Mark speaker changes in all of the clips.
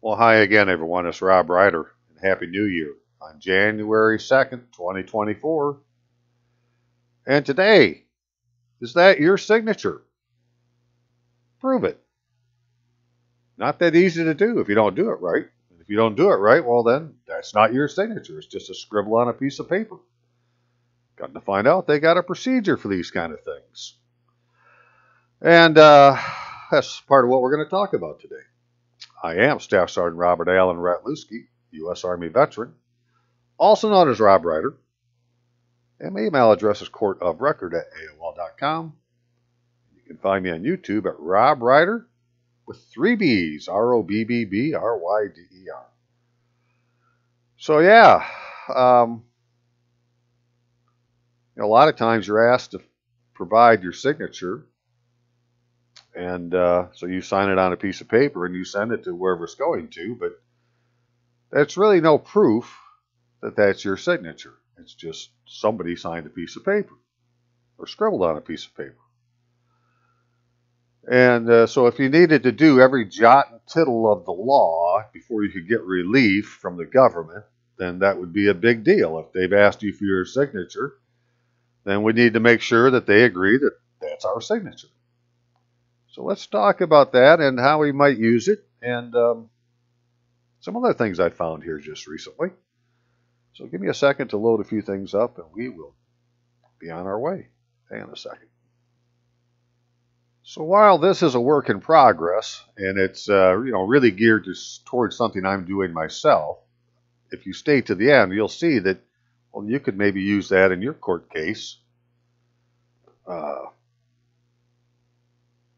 Speaker 1: Well, hi again, everyone. It's Rob Ryder, and Happy New Year on January 2nd, 2024. And today, is that your signature? Prove it. Not that easy to do if you don't do it right. If you don't do it right, well, then that's not your signature. It's just a scribble on a piece of paper. Got to find out they got a procedure for these kind of things. And uh, that's part of what we're going to talk about today. I am Staff Sergeant Robert Allen Ratluski, U.S. Army veteran, also known as Rob Ryder. And my email address is courtofrecord at AOL.com. You can find me on YouTube at Rob Ryder with three B's R O B B B R Y D E R. So, yeah, um, you know, a lot of times you're asked to provide your signature and uh, so you sign it on a piece of paper and you send it to wherever it's going to, but that's really no proof that that's your signature. It's just somebody signed a piece of paper or scribbled on a piece of paper. And uh, so if you needed to do every jot and tittle of the law before you could get relief from the government, then that would be a big deal. If they've asked you for your signature, then we need to make sure that they agree that that's our signature. So let's talk about that and how we might use it and um, some other things I found here just recently. So give me a second to load a few things up and we will be on our way. Hang on a second. So while this is a work in progress and it's uh, you know really geared to, towards something I'm doing myself, if you stay to the end, you'll see that well you could maybe use that in your court case. Uh,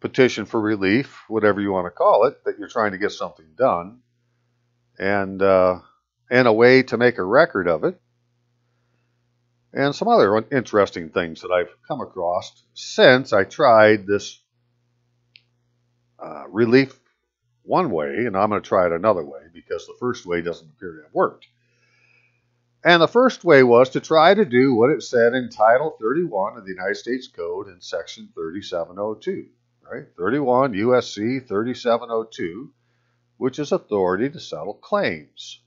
Speaker 1: petition for relief, whatever you want to call it, that you're trying to get something done, and uh, and a way to make a record of it, and some other interesting things that I've come across since I tried this uh, relief one way, and I'm going to try it another way because the first way doesn't appear to have worked. And the first way was to try to do what it said in Title 31 of the United States Code in Section 3702 right? 31 USC 3702, which is authority to settle claims.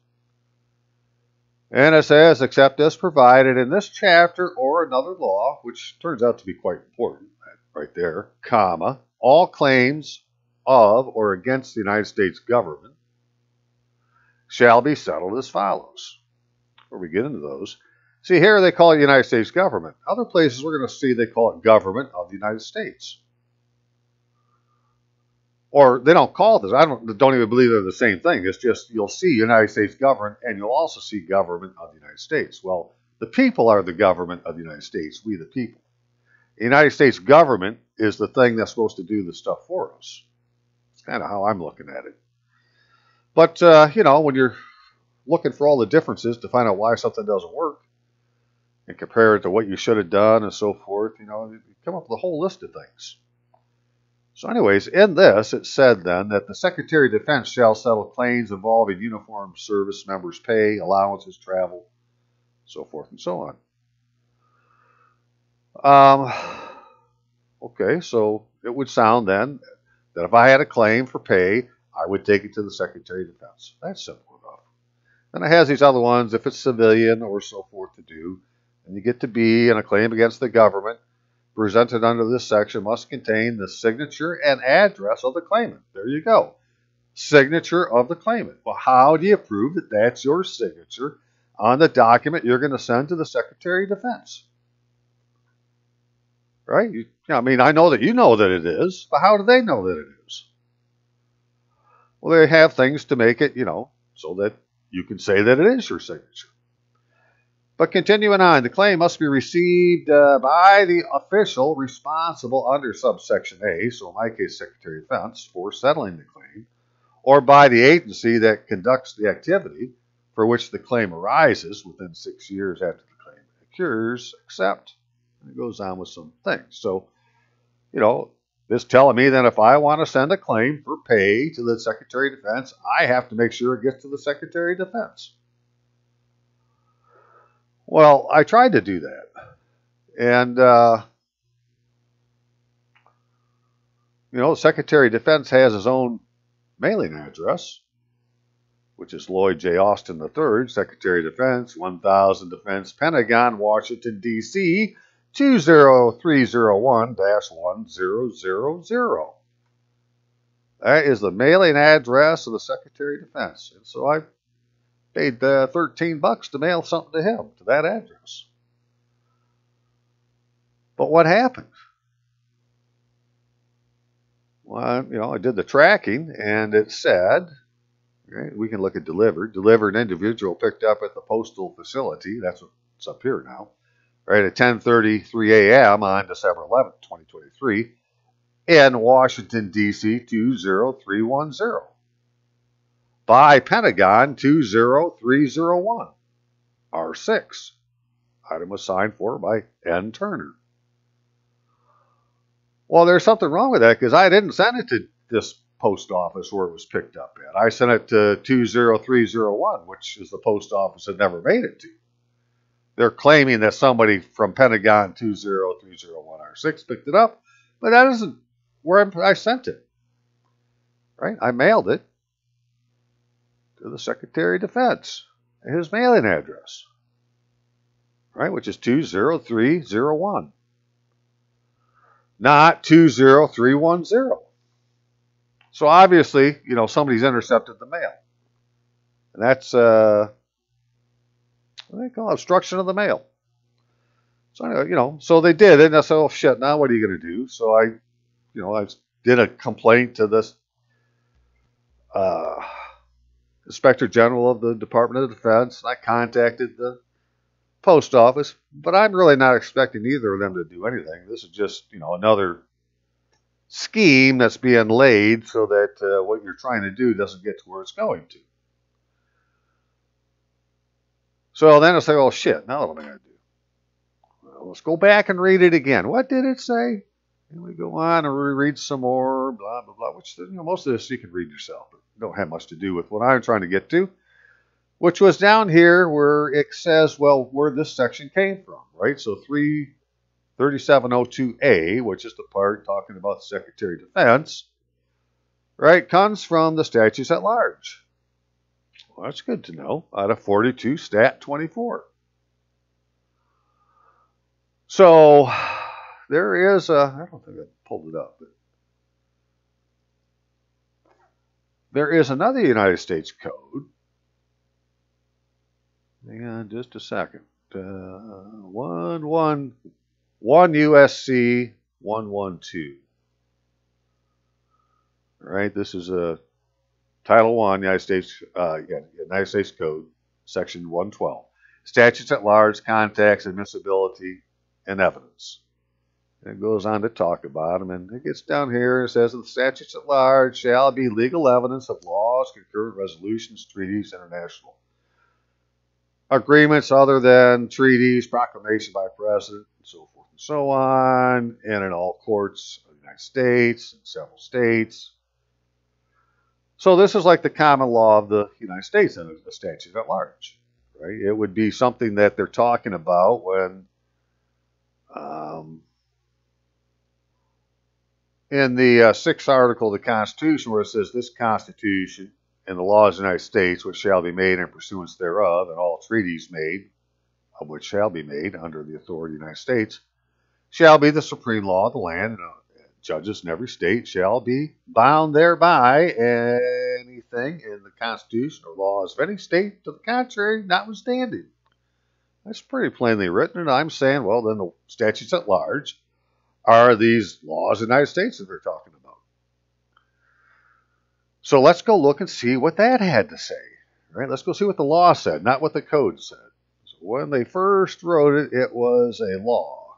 Speaker 1: And it says, except as provided in this chapter or another law, which turns out to be quite important, right there, comma, all claims of or against the United States government shall be settled as follows. Before we get into those, see here they call it United States government. Other places we're going to see they call it government of the United States or they don't call this. I don't don't even believe they're the same thing. It's just you'll see United States government and you'll also see government of the United States. Well, the people are the government of the United States. We the people. The United States government is the thing that's supposed to do the stuff for us. It's kind of how I'm looking at it. But uh, you know, when you're looking for all the differences to find out why something doesn't work and compare it to what you should have done and so forth, you know, you come up with a whole list of things. So, anyways, in this, it said then that the Secretary of Defense shall settle claims involving uniformed service members' pay, allowances, travel, so forth and so on. Um, okay, so it would sound then that if I had a claim for pay, I would take it to the Secretary of Defense. That's simple enough. Then it has these other ones, if it's civilian or so forth to do, and you get to be in a claim against the government presented under this section must contain the signature and address of the claimant. There you go. Signature of the claimant. Well, how do you prove that that's your signature on the document you're going to send to the Secretary of Defense? Right? You, I mean, I know that you know that it is, but how do they know that it is? Well, they have things to make it, you know, so that you can say that it is your signature. But continuing on, the claim must be received uh, by the official responsible under subsection A, so in my case, Secretary of Defense, for settling the claim, or by the agency that conducts the activity for which the claim arises within six years after the claim occurs, except, and it goes on with some things. So, you know, this telling me that if I want to send a claim for pay to the Secretary of Defense, I have to make sure it gets to the Secretary of Defense. Well, I tried to do that. And, uh, you know, Secretary of Defense has his own mailing address. which is Lloyd J. Austin III, Secretary of Defense, 1000 Defense, Pentagon, Washington, D.C., 20301 1000. That is the mailing address of the Secretary of Defense. And so I paid uh, 13 bucks to mail something to him to that address. But what happened? Well, you know, I did the tracking and it said, right, we can look at delivered. Delivered individual picked up at the postal facility. That's what's up here now. Right at 10:33 a.m. on December 11th, 2023, in Washington D.C. 20310 by Pentagon 20301 R6. Item was signed for by N. Turner. Well, there's something wrong with that because I didn't send it to this post office where it was picked up at. I sent it to 20301, which is the post office that never made it to. They're claiming that somebody from Pentagon 20301R6 picked it up, but that isn't where I sent it. Right? I mailed it to the Secretary of Defense, his mailing address, right, which is 20301 not 20310. So obviously, you know, somebody's intercepted the mail. And that's, uh, what do they call it? obstruction of the mail. So, anyway, you know, so they did it. And I said, oh, shit, now what are you going to do? So I, you know, I did a complaint to this uh, Inspector General of the Department of Defense. I contacted the post office, but I'm really not expecting either of them to do anything. This is just, you know, another scheme that's being laid so that uh, what you're trying to do doesn't get to where it's going to. So then I say, oh shit, now what am I going to do? Well, let's go back and read it again. What did it say? And we go on and reread some more, blah, blah, blah, which, you know, most of this you can read yourself, but don't have much to do with what I'm trying to get to which was down here where it says, well, where this section came from, right? So 33702A, which is the part talking about the Secretary of Defense, right, comes from the statutes at large. Well, that's good to know. Out of 42, stat 24. So there is a, I don't think I pulled it up, but there is another United States code on just a second. Uh, one one one USC one one two. All right, this is a Title One United States uh, United States Code, Section one twelve. Statutes at large, context, admissibility, and evidence. And it goes on to talk about them, and it gets down here and says the statutes at large shall be legal evidence of laws, concurrent resolutions, treaties, international agreements other than treaties, proclamation by president, and so forth and so on, and in all courts of the United States and several states. So this is like the common law of the United States and the statute at large, right? It would be something that they're talking about when um, in the uh, sixth article of the Constitution, where it says this Constitution and the laws of the United States, which shall be made in pursuance thereof, and all treaties made, of which shall be made under the authority of the United States, shall be the supreme law of the land, and uh, judges in every state shall be bound thereby. Anything in the Constitution or laws of any state to the contrary, notwithstanding. That's pretty plainly written, and I'm saying, well, then the statutes at large are these laws of the United States that they're talking about. So let's go look and see what that had to say. Right? Let's go see what the law said, not what the code said. So when they first wrote it, it was a law,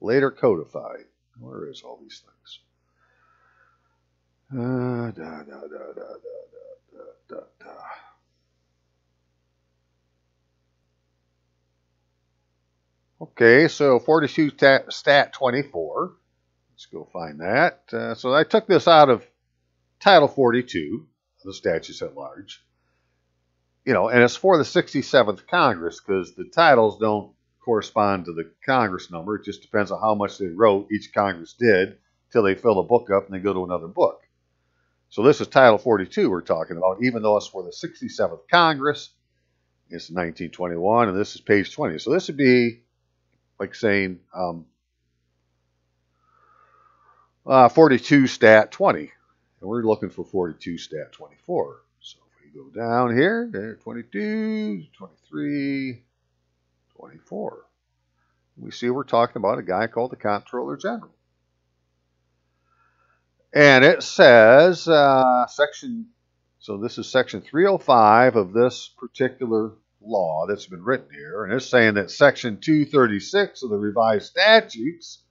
Speaker 1: later codified. Where is all these things? Uh, da, da, da, okay, so 42 stat 24. Let's go find that. Uh, so I took this out of Title 42 the statutes at large. You know, and it's for the 67th Congress because the titles don't correspond to the Congress number. It just depends on how much they wrote each Congress did till they fill the book up and they go to another book. So this is Title 42 we're talking about, even though it's for the 67th Congress. It's 1921, and this is page 20. So this would be like saying um, uh, 42 stat 20. And we're looking for 42 stat 24. So if we go down here, there 22, 23, 24. We see we're talking about a guy called the Comptroller General. And it says, uh, section, so this is section 305 of this particular law that's been written here. And it's saying that section 236 of the revised statutes,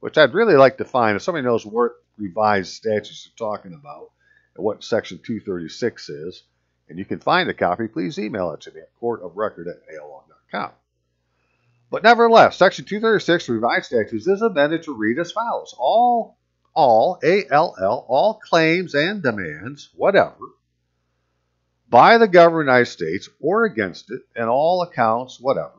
Speaker 1: which I'd really like to find, if somebody knows what revised statutes are talking about and what section 236 is, and you can find a copy, please email it to me at courtofrecord at AOL.com. But nevertheless, section 236 of revised statutes is amended to read as follows. All all, A-L-L, all claims and demands, whatever, by the government of the United States or against it, and all accounts, whatever,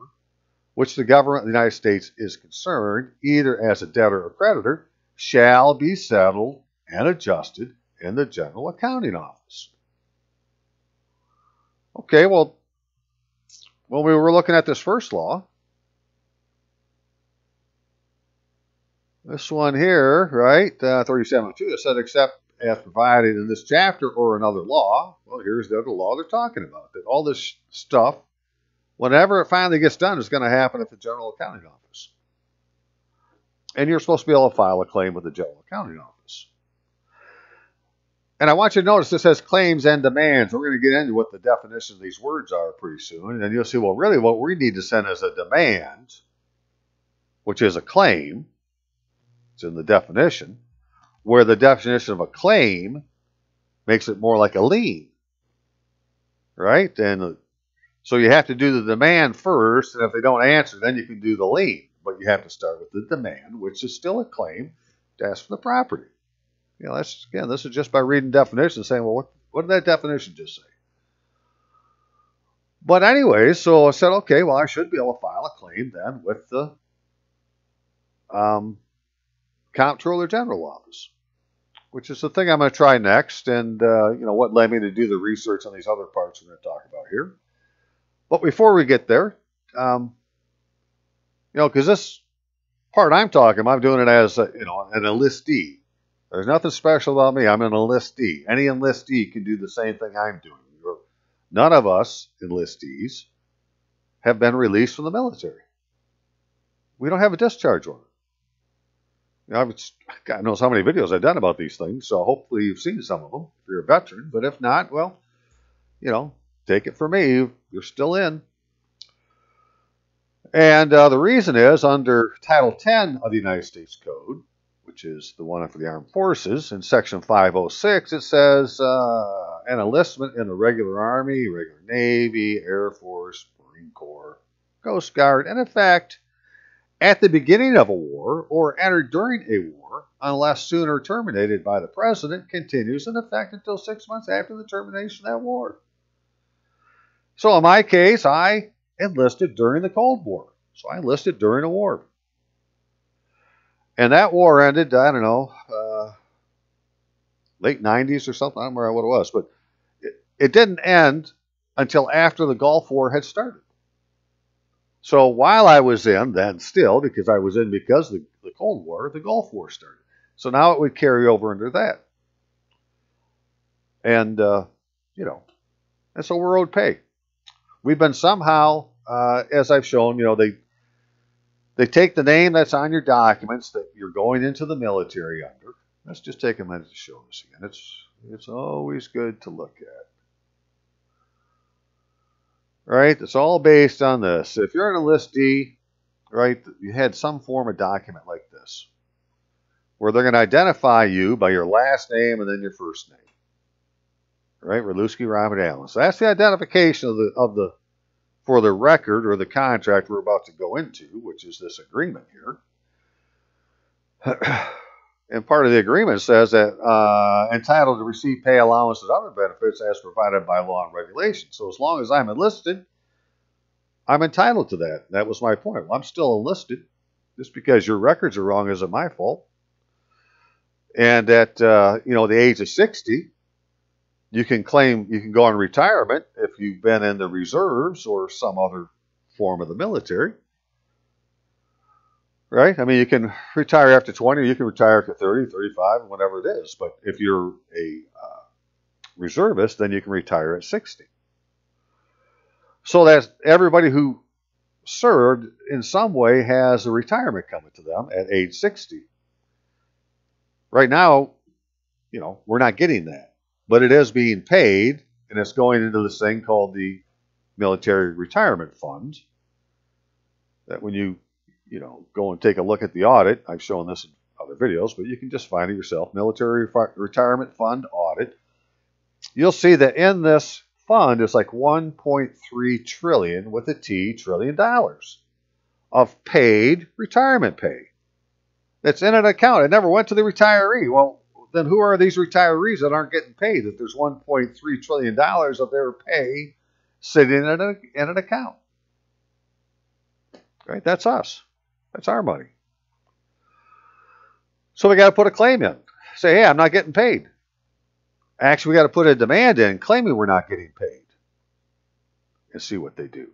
Speaker 1: which the government of the United States is concerned, either as a debtor or creditor, shall be settled and adjusted in the General Accounting Office. Okay, well, when we were looking at this first law, This one here, right, uh, 3702, it said except as provided in this chapter or another law. Well, here's the other law they're talking about. That all this stuff, whenever it finally gets done, is going to happen at the General Accounting Office. And you're supposed to be able to file a claim with the General Accounting Office. And I want you to notice this says claims and demands. We're going to get into what the definition of these words are pretty soon. And you'll see, well, really what we need to send is a demand, which is a claim it's in the definition, where the definition of a claim makes it more like a lien. Right? And so you have to do the demand first, and if they don't answer, then you can do the lien. But you have to start with the demand, which is still a claim to ask for the property. You know, that's again, this is just by reading definitions saying, well, what, what did that definition just say? But anyway, so I said, okay, well, I should be able to file a claim then with the um, Comptroller General Office, which is the thing I'm going to try next, and uh, you know what led me to do the research on these other parts we're going to talk about here. But before we get there, um, you know, because this part I'm talking, about, I'm doing it as a, you know an enlistee. There's nothing special about me. I'm an enlistee. Any enlistee can do the same thing I'm doing. None of us enlistees have been released from the military. We don't have a discharge order. I've, God knows how many videos I've done about these things, so hopefully you've seen some of them if you're a veteran. But if not, well, you know, take it from me, you're still in. And uh, the reason is under Title 10 of the United States Code, which is the one for the armed forces, in Section 506, it says uh, an enlistment in the regular Army, regular Navy, Air Force, Marine Corps, Coast Guard, and in fact, at the beginning of a war or entered during a war, unless sooner terminated by the president, continues in effect until six months after the termination of that war. So in my case, I enlisted during the Cold War. So I enlisted during a war. And that war ended, I don't know, uh, late 90s or something. I don't remember what it was. But it, it didn't end until after the Gulf War had started. So while I was in, then still, because I was in because the, the Cold War, the Gulf War started. So now it would carry over into that. And, uh, you know, and so we're owed pay. We've been somehow, uh, as I've shown, you know, they they take the name that's on your documents that you're going into the military under. Let's just take a minute to show this again. It's it's always good to look at right? It's all based on this. If you're an enlistee, right, you had some form of document like this, where they're going to identify you by your last name and then your first name, right? Retlusky Robert Allen. So that's the identification of the of the for the record or the contract we're about to go into, which is this agreement here. And part of the agreement says that uh, entitled to receive pay allowances and other benefits as provided by law and regulation. So as long as I'm enlisted, I'm entitled to that. That was my point. Well, I'm still enlisted. Just because your records are wrong isn't my fault. And at uh, you know the age of 60, you can claim you can go on retirement if you've been in the reserves or some other form of the military. Right? I mean, you can retire after 20, you can retire after 30, 35, whatever it is. But if you're a uh, reservist, then you can retire at 60. So that everybody who served in some way has a retirement coming to them at age 60. Right now, you know, we're not getting that, but it is being paid, and it's going into this thing called the Military Retirement Fund. That when you, you know, go and take a look at the audit, I've shown this in other videos, but you can just find it yourself. Military Retirement Fund audit. You'll see that in this fund is like 1.3 trillion with a T trillion dollars of paid retirement pay. That's in an account. It never went to the retiree. Well, then who are these retirees that aren't getting paid? That there's 1.3 trillion dollars of their pay sitting in an account. Right? That's us. That's our money. So we got to put a claim in. Say, hey, I'm not getting paid. Actually, we got to put a demand in claiming we're not getting paid and see what they do.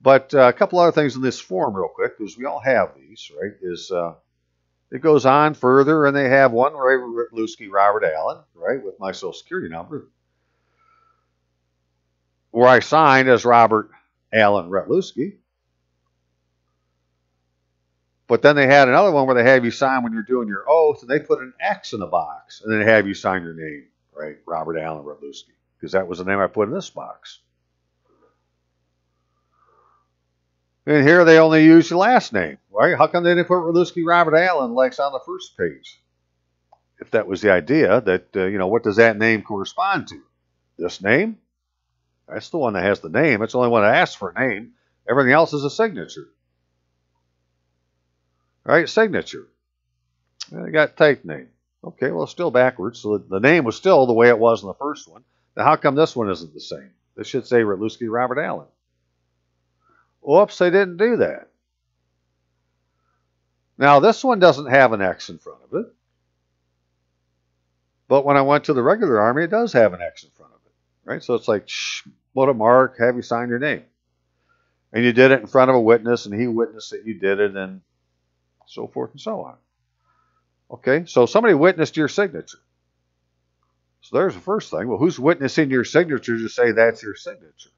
Speaker 1: But uh, a couple other things in this form, real quick, because we all have these, right? Is uh, it goes on further, and they have one Ray Lusky, Robert Allen, right, with my Social Security number, where I signed as Robert Allen Retlusky. But then they had another one where they have you sign when you're doing your oath, and they put an X in the box, and then they have you sign your name, right? Robert Allen Retlusky, because that was the name I put in this box. And here they only use your last name, right? How come they didn't put Retlusky Robert Allen like on the first page? If that was the idea, that, uh, you know, what does that name correspond to? This name? That's the one that has the name. It's the only one that asks for a name. Everything else is a signature. All right, signature. I got type name. Okay, well, still backwards. So the name was still the way it was in the first one. Now, how come this one isn't the same? This should say Retlusky Robert Allen. Whoops, they didn't do that. Now, this one doesn't have an X in front of it. But when I went to the regular Army, it does have an X in front of it. Right? So it's like, shh, put a mark, have you signed your name. And you did it in front of a witness, and he witnessed that you did it, and so forth and so on. Okay, so somebody witnessed your signature. So there's the first thing. Well, who's witnessing your signature to say that's your signature?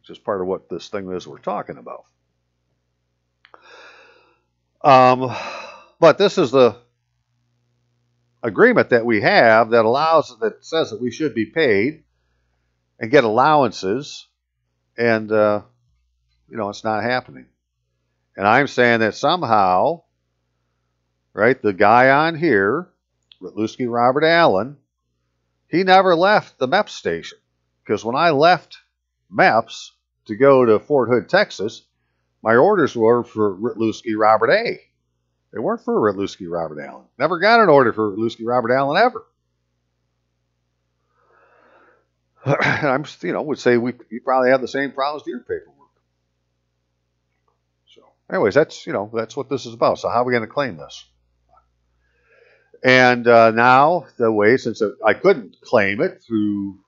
Speaker 1: Which is part of what this thing is we're talking about. Um, but this is the agreement that we have that allows that says that we should be paid and get allowances, and uh, you know it's not happening. And I'm saying that somehow, right, the guy on here, Retlusky Robert Allen, he never left the MEPS station. Because when I left MEPS to go to Fort Hood, Texas, my orders were for Retlusky Robert A. They weren't for Retlusky Robert Allen. Never got an order for Retlusky Robert Allen ever. I'm, you know, would say we you probably have the same problems to your. Anyways, that's you know that's what this is about. So how are we going to claim this? And uh, now the way, since I couldn't claim it through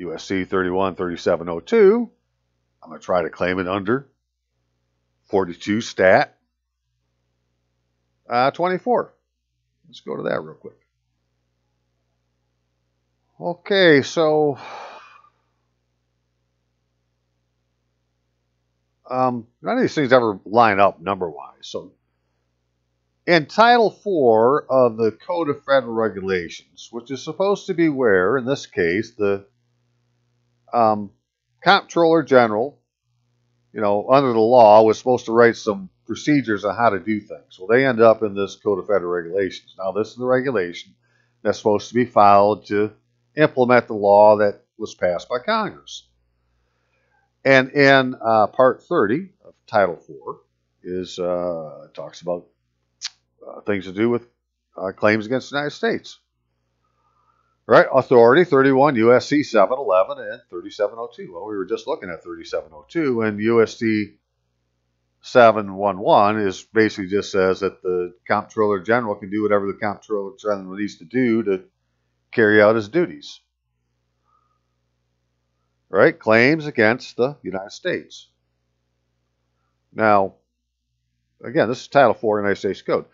Speaker 1: USC 313702, I'm going to try to claim it under 42 stat uh, 24. Let's go to that real quick. Okay, so um, none of these things ever line up number wise. So, in Title 4 of the Code of Federal Regulations, which is supposed to be where, in this case, the um, Comptroller General, you know, under the law, was supposed to write some procedures on how to do things. Well, they end up in this Code of Federal Regulations. Now, this is the regulation that's supposed to be filed to implement the law that was passed by Congress. And in uh, part 30 of Title 4 is uh, talks about uh, things to do with uh, claims against the United States. Right? Authority 31 USC 711 and 3702. Well, we were just looking at 3702 and USC 711 is basically just says that the comptroller general can do whatever the comptroller general needs to do to carry out his duties. Right? Claims against the United States. Now, again, this is Title IV United States Code.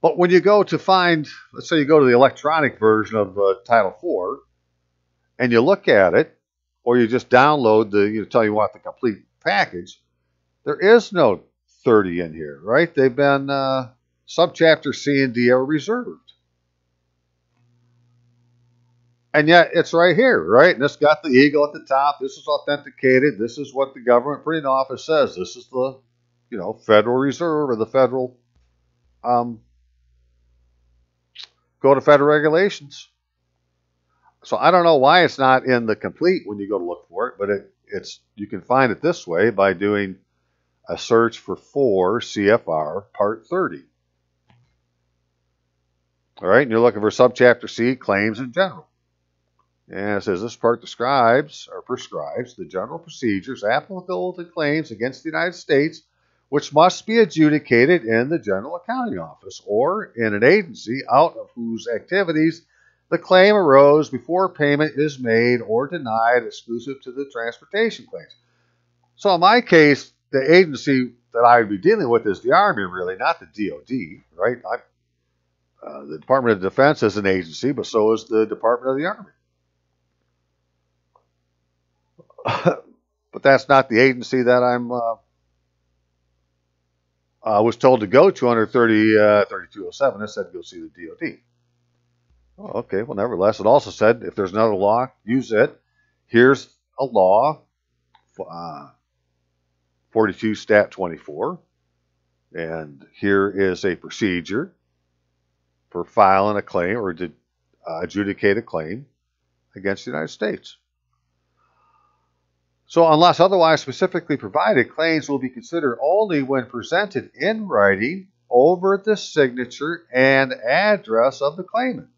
Speaker 1: But when you go to find, let's say you go to the electronic version of uh, Title IV, and you look at it, or you just download the, you tell you want the complete package, there is no 30 in here, right? They've been, uh, subchapter C and D are reserved. And yet it's right here, right? And it's got the eagle at the top. This is authenticated. This is what the government printing office says. This is the, you know, Federal Reserve or the federal um, go to federal regulations. So I don't know why it's not in the complete when you go to look for it, but it, it's you can find it this way by doing a search for 4 CFR Part 30. All right, and you're looking for subchapter C, claims in general. And it says this part describes or prescribes the general procedures applicable to claims against the United States, which must be adjudicated in the General Accounting Office or in an agency out of whose activities the claim arose before payment is made or denied exclusive to the transportation claims. So in my case, the agency that I would be dealing with is the Army, really, not the DoD, right? I, uh, the Department of Defense is an agency, but so is the Department of the Army. but that's not the agency that I'm uh, was told to go to under 30, uh, 3207. It said go see the DoD. Oh, okay. Well, nevertheless, it also said if there's another law, use it. Here's a law, uh, 42 Stat 24, and here is a procedure for filing a claim or to uh, adjudicate a claim against the United States. So, unless otherwise specifically provided, claims will be considered only when presented in writing over the signature and address of the claimant.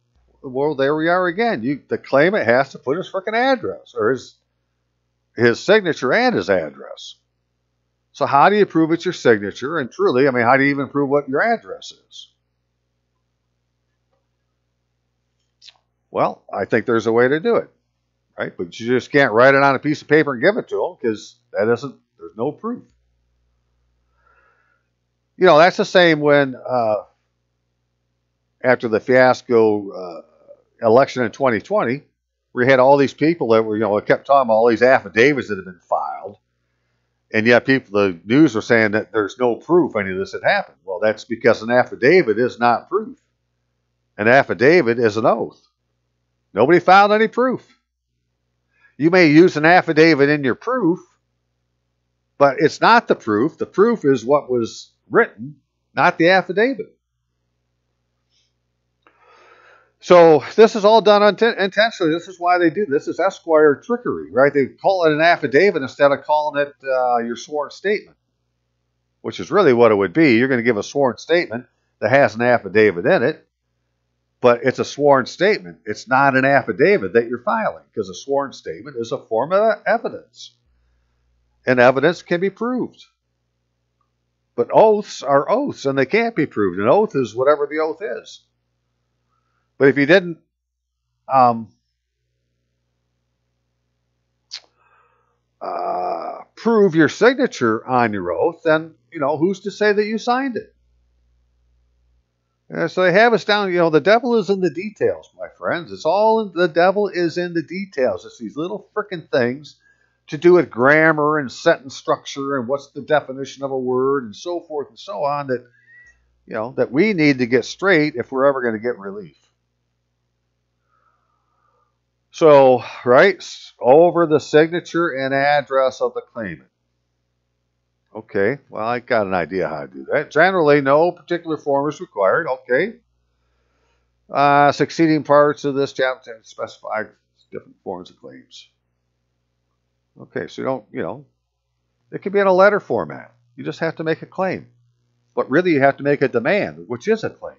Speaker 1: Well, there we are again. You, the claimant has to put his freaking address or his his signature and his address. So, how do you prove it's your signature? And truly, I mean, how do you even prove what your address is? Well, I think there's a way to do it right? But you just can't write it on a piece of paper and give it to them because that isn't, there's no proof. You know, that's the same when, uh, after the fiasco uh, election in 2020, we had all these people that were, you know, kept talking about all these affidavits that had been filed. And yet, people, the news were saying that there's no proof any of this had happened. Well, that's because an affidavit is not proof. An affidavit is an oath. Nobody filed any proof. You may use an affidavit in your proof, but it's not the proof. The proof is what was written, not the affidavit. So this is all done intentionally. This is why they do this. is Esquire trickery, right? They call it an affidavit instead of calling it uh, your sworn statement, which is really what it would be. You're going to give a sworn statement that has an affidavit in it, but it's a sworn statement. It's not an affidavit that you're filing because a sworn statement is a form of evidence. And evidence can be proved. But oaths are oaths and they can't be proved. An oath is whatever the oath is. But if you didn't um, uh, prove your signature on your oath, then, you know, who's to say that you signed it? And so they have us down, you know, the devil is in the details, my friends. It's all in, the devil is in the details. It's these little freaking things to do with grammar and sentence structure and what's the definition of a word and so forth and so on that, you know, that we need to get straight if we're ever going to get relief. So, right, over the signature and address of the claimant. Okay, well, I got an idea how to do that. Generally, no particular form is required. Okay. Uh, succeeding parts of this chapter specify different forms of claims. Okay, so you don't, you know, it can be in a letter format. You just have to make a claim. But really, you have to make a demand, which is a claim.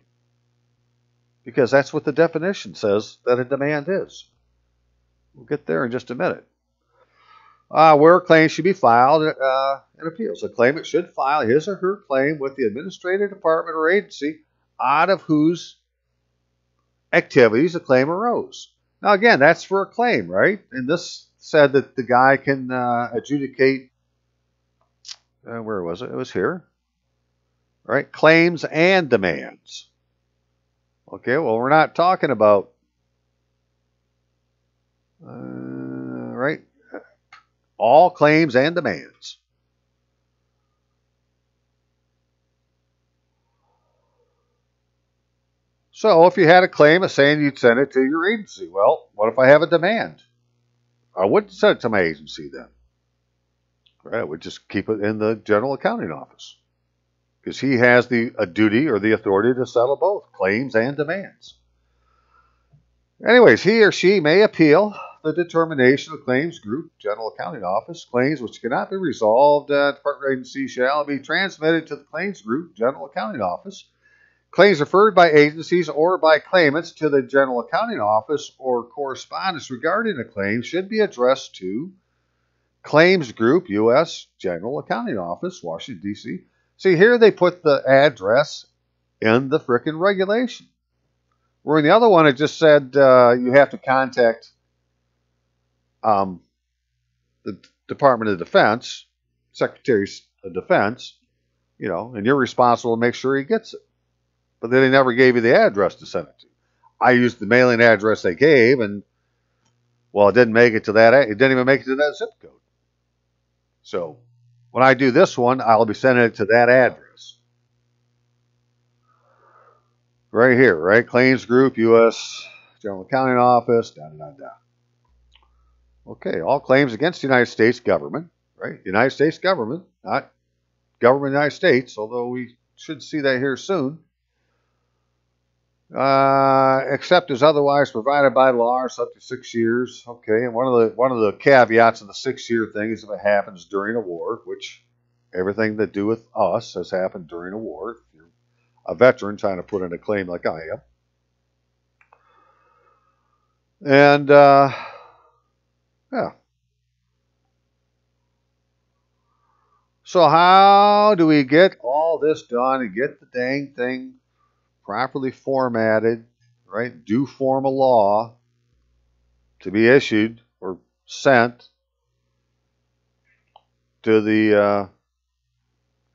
Speaker 1: Because that's what the definition says that a demand is. We'll get there in just a minute uh, where a claim should be filed uh, in appeals. A claimant should file his or her claim with the administrative department or agency out of whose activities a claim arose. Now, again, that's for a claim, right? And this said that the guy can uh, adjudicate, uh, where was it? It was here, right? Claims and demands. Okay, well, we're not talking about, uh? All claims and demands. So if you had a claim of saying you'd send it to your agency, well, what if I have a demand? I wouldn't send it to my agency then. Right, I would just keep it in the general accounting office. Because he has the a duty or the authority to settle both claims and demands. Anyways, he or she may appeal the determination of claims group, general accounting office. Claims which cannot be resolved at department agency shall be transmitted to the claims group, general accounting office Claims referred by agencies or by claimants to the General Accounting Office or correspondence regarding a claim should be addressed to Claims Group, U.S. General Accounting Office, Washington, D.C. See, here they put the address in the frickin' regulation. Where in the other one, it just said uh, you have to contact um, the Department of Defense, Secretary of Defense, you know, and you're responsible to make sure he gets it but then they never gave you the address to send it to. I used the mailing address they gave, and well, it didn't make it to that. It didn't even make it to that zip code. So when I do this one, I'll be sending it to that address. Right here, right? Claims Group, U.S. General Accounting Office, da da da da. Okay, all claims against the United States government, right? United States government, not government of the United States, although we should see that here soon uh, except as otherwise provided by law, it's up to six years. Okay, and one of the one of the caveats of the six-year thing is if it happens during a war, which everything that do with us has happened during a war. If you're a veteran trying to put in a claim like I am, and uh, yeah. So how do we get all this done and get the dang thing properly formatted, right, do form a law to be issued or sent to the uh,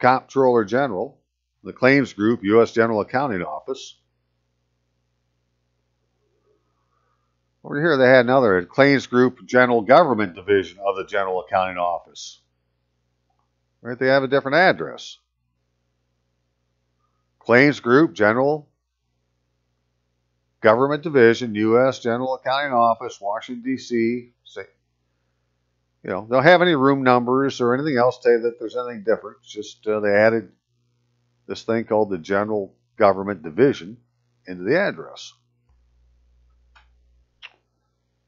Speaker 1: Comptroller General, the Claims Group, U.S. General Accounting Office. Over here, they had another Claims Group General Government Division of the General Accounting Office. Right, they have a different address. Claims Group, General Government Division, U.S. General Accounting Office, Washington, D.C. You know, don't have any room numbers or anything else to say that there's anything different. It's just uh, they added this thing called the General Government Division into the address.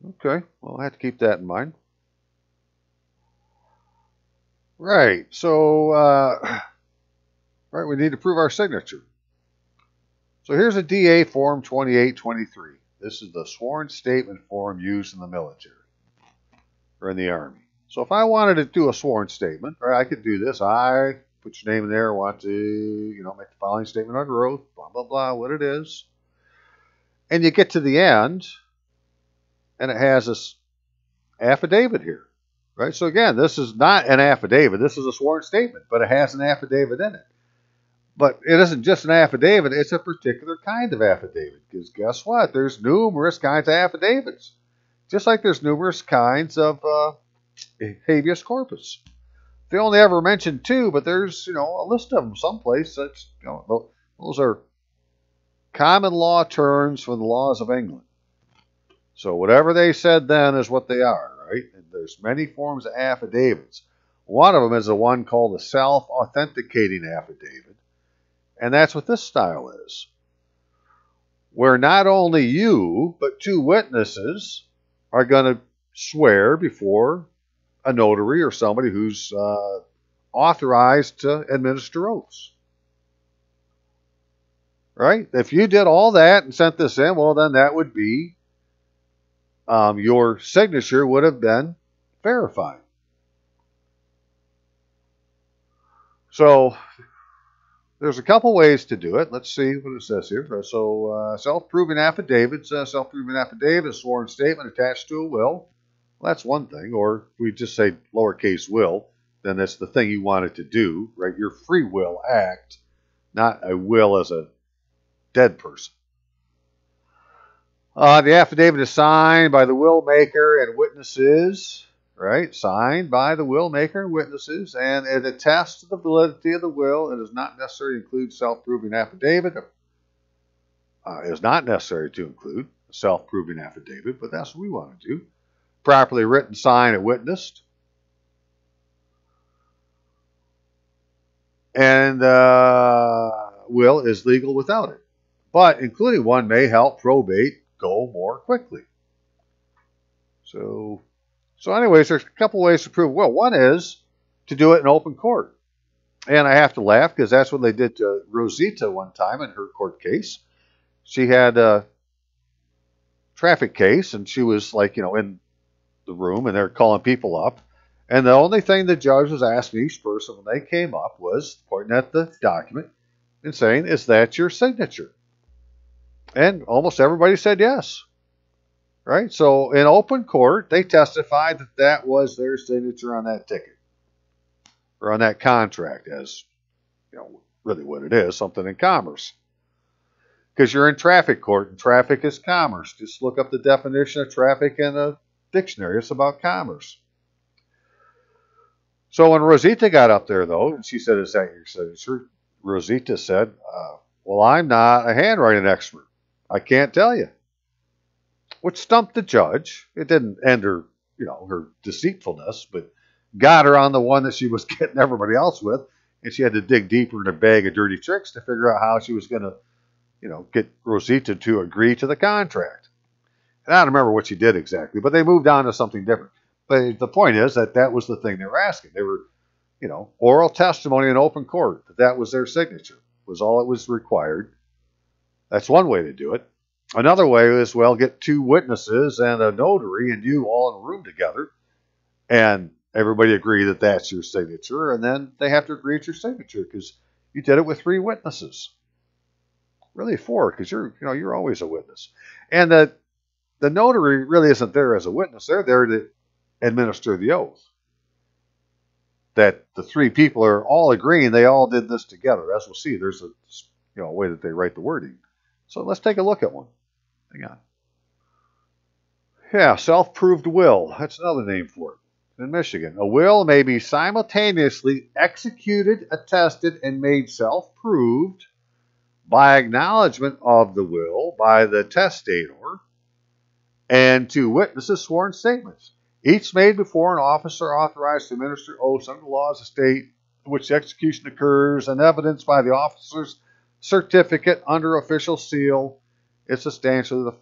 Speaker 1: Okay, well, I have to keep that in mind. Right, so uh, Right, we need to prove our signature. So here's a DA Form 2823. This is the sworn statement form used in the military or in the Army. So if I wanted to do a sworn statement, or I could do this, I put your name in there, want to, you know, make the following statement under oath, blah, blah, blah, what it is. And you get to the end, and it has this affidavit here, right? So again, this is not an affidavit. This is a sworn statement, but it has an affidavit in it. But it isn't just an affidavit, it's a particular kind of affidavit. Because guess what? There's numerous kinds of affidavits. Just like there's numerous kinds of uh, habeas corpus. They only ever mention two, but there's, you know, a list of them someplace. That's, you know, those are common law terms from the laws of England. So whatever they said then is what they are, right? And there's many forms of affidavits. One of them is the one called the self-authenticating affidavit. And that's what this style is. Where not only you, but two witnesses are going to swear before a notary or somebody who's uh, authorized to administer oaths. Right? If you did all that and sent this in, well, then that would be um, your signature would have been verified. So there's a couple ways to do it. Let's see what it says here. So, uh, self-proving affidavits, uh, self-proving affidavit, sworn statement attached to a will. Well, that's one thing. Or we just say lowercase will, then that's the thing you wanted to do, right? Your free will act, not a will as a dead person. Uh, the affidavit is signed by the will maker and witnesses right? Signed by the will maker and witnesses, and it attests to the validity of the will. It does not necessarily include self-proving affidavit. Uh, it is not necessary to include a self-proving affidavit, but that's what we want to do. Properly written, signed, and witnessed. And uh, will is legal without it. But including one may help probate go more quickly. So so, anyways, there's a couple ways to prove will. One is to do it in open court. And I have to laugh because that's what they did to Rosita one time in her court case. She had a traffic case and she was like, you know, in the room and they're calling people up. And the only thing the judge was asking each person when they came up was pointing at the document and saying, Is that your signature? And almost everybody said yes right? So in open court, they testified that that was their signature on that ticket or on that contract, as you know, really what it is, something in commerce. Because you're in traffic court, and traffic is commerce. Just look up the definition of traffic in a dictionary. It's about commerce. So when Rosita got up there, though, and she said, "Is that your signature?" Rosita said, uh, "Well, I'm not a handwriting expert. I can't tell you." which stumped the judge. It didn't end her, you know, her deceitfulness, but got her on the one that she was getting everybody else with, and she had to dig deeper in a bag of dirty tricks to figure out how she was going to, you know, get Rosita to agree to the contract. And I don't remember what she did exactly, but they moved on to something different. But the point is that that was the thing they were asking. They were, you know, oral testimony in open court that that was their signature was all it was required. That's one way to do it. Another way is, well, get two witnesses and a notary and you all in a room together, and everybody agree that that's your signature, and then they have to agree it's your signature because you did it with three witnesses. Really four, because you're you know you're always a witness, and the the notary really isn't there as a witness; they're there to administer the oath. That the three people are all agreeing they all did this together. As we'll see, there's a you know way that they write the wording. So let's take a look at one. Hang on. Yeah, self proved will. That's another name for it in Michigan. A will may be simultaneously executed, attested, and made self proved by acknowledgement of the will by the testator and two witnesses sworn statements, each made before an officer authorized to administer oaths under the laws of the state in which the execution occurs and evidence by the officer's certificate under official seal is substantially the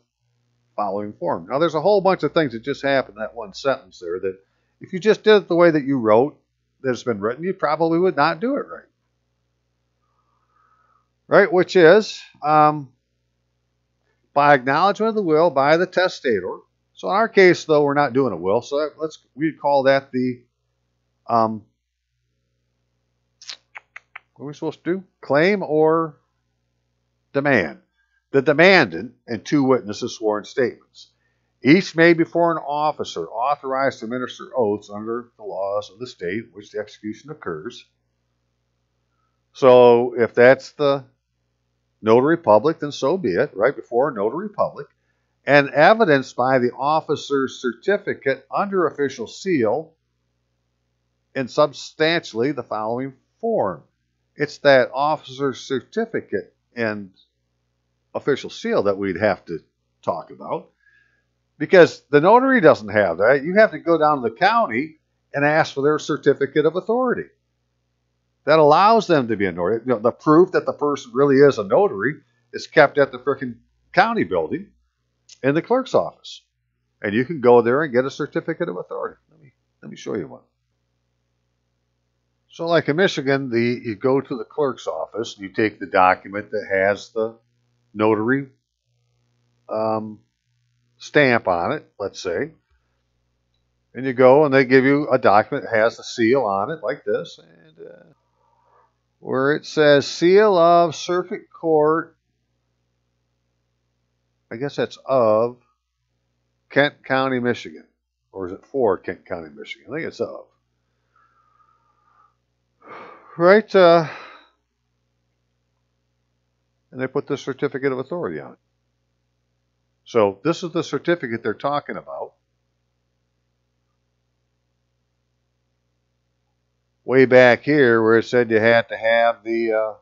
Speaker 1: following form. Now, there's a whole bunch of things that just happened in that one sentence there that if you just did it the way that you wrote, that it's been written, you probably would not do it right. Right, which is um, by acknowledgement of the will by the testator. So in our case, though, we're not doing a will, so let's we call that the um, what are we supposed to do? Claim or demand. The demandant and two witnesses sworn statements. Each made before an officer authorized to administer oaths under the laws of the state in which the execution occurs. So if that's the notary public, then so be it, right before a notary public, and evidenced by the officer's certificate under official seal in substantially the following form. It's that officer's certificate and official seal that we'd have to talk about because the notary doesn't have that. You have to go down to the county and ask for their certificate of authority. That allows them to be a notary. You know, the proof that the person really is a notary is kept at the freaking county building in the clerk's office. And you can go there and get a certificate of authority. Let me, let me show you one. So, like in Michigan, the you go to the clerk's office and you take the document that has the notary um, stamp on it, let's say, and you go and they give you a document that has the seal on it, like this. And uh, where it says seal of circuit court. I guess that's of Kent County, Michigan. Or is it for Kent County, Michigan? I think it's of. Right? Uh, and they put the certificate of authority on it. So this is the certificate they're talking about. Way back here where it said you had to have the uh,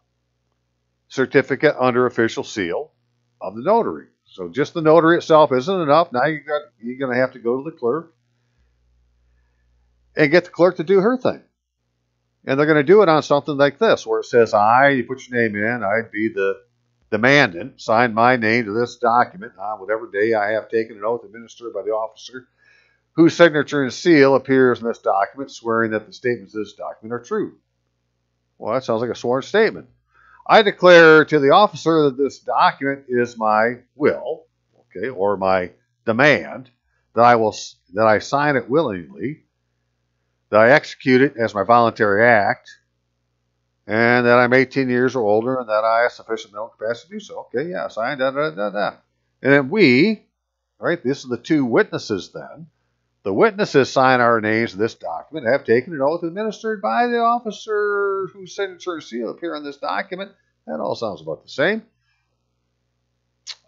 Speaker 1: certificate under official seal of the notary. So just the notary itself isn't enough. Now you got you're going to have to go to the clerk and get the clerk to do her thing. And they're going to do it on something like this, where it says, I, you put your name in, I'd be the demandant, sign my name to this document on whatever day I have taken an oath administered by the officer whose signature and seal appears in this document, swearing that the statements of this document are true. Well, that sounds like a sworn statement. I declare to the officer that this document is my will, okay, or my demand, that I will that I sign it willingly, that I execute it as my voluntary act, and that I'm 18 years or older and that I have sufficient mental capacity to do so. Okay, yeah, sign, da, da, da, da. And then we, right, this is the two witnesses then. The witnesses sign our names to this document have taken an oath administered by the officer whose signature seal appear on this document. That all sounds about the same.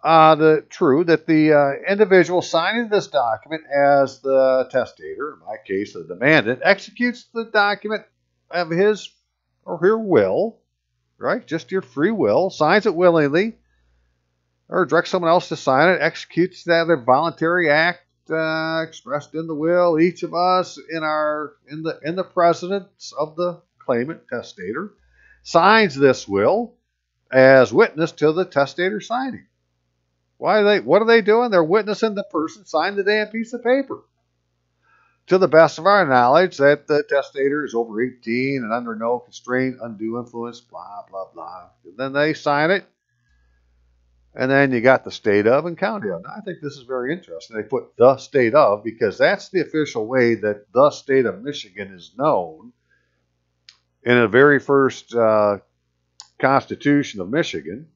Speaker 1: Uh, the true that the uh, individual signing this document as the testator, in my case the demandant, executes the document of his or her will, right? Just your free will, signs it willingly, or directs someone else to sign it, executes that a voluntary act uh, expressed in the will. Each of us, in our in the in the presence of the claimant testator, signs this will as witness to the testator signing. Why are they? What are they doing? They're witnessing the person sign the damn piece of paper to the best of our knowledge, that the testator is over 18 and under no constraint, undue influence, blah, blah, blah. And then they sign it. And then you got the state of and county of. Now, I think this is very interesting. They put the state of because that's the official way that the state of Michigan is known in the very first uh, Constitution of Michigan,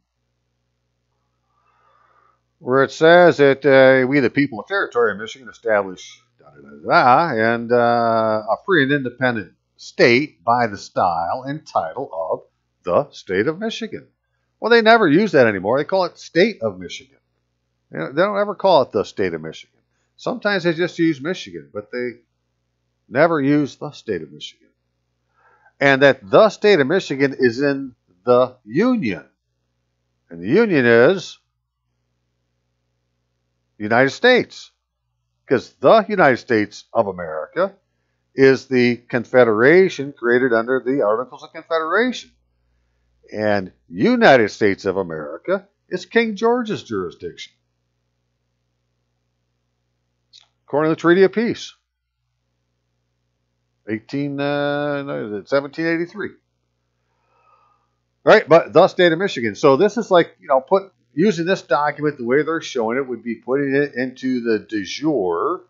Speaker 1: where it says that uh, we, the people of the territory of Michigan, establish da, da, da, and uh, a free and independent state by the style and title of the state of Michigan. Well, they never use that anymore. They call it state of Michigan. they don't ever call it the state of Michigan. Sometimes they just use Michigan, but they never use the state of Michigan. And that the state of Michigan is in the Union. And the Union is the United States because the United States of America is the confederation created under the Articles of Confederation. And United States of America is King George's jurisdiction. According to the Treaty of Peace. 18, uh, 1783. Right, but the state of Michigan. So this is like, you know, put using this document, the way they're showing it would be putting it into the de jure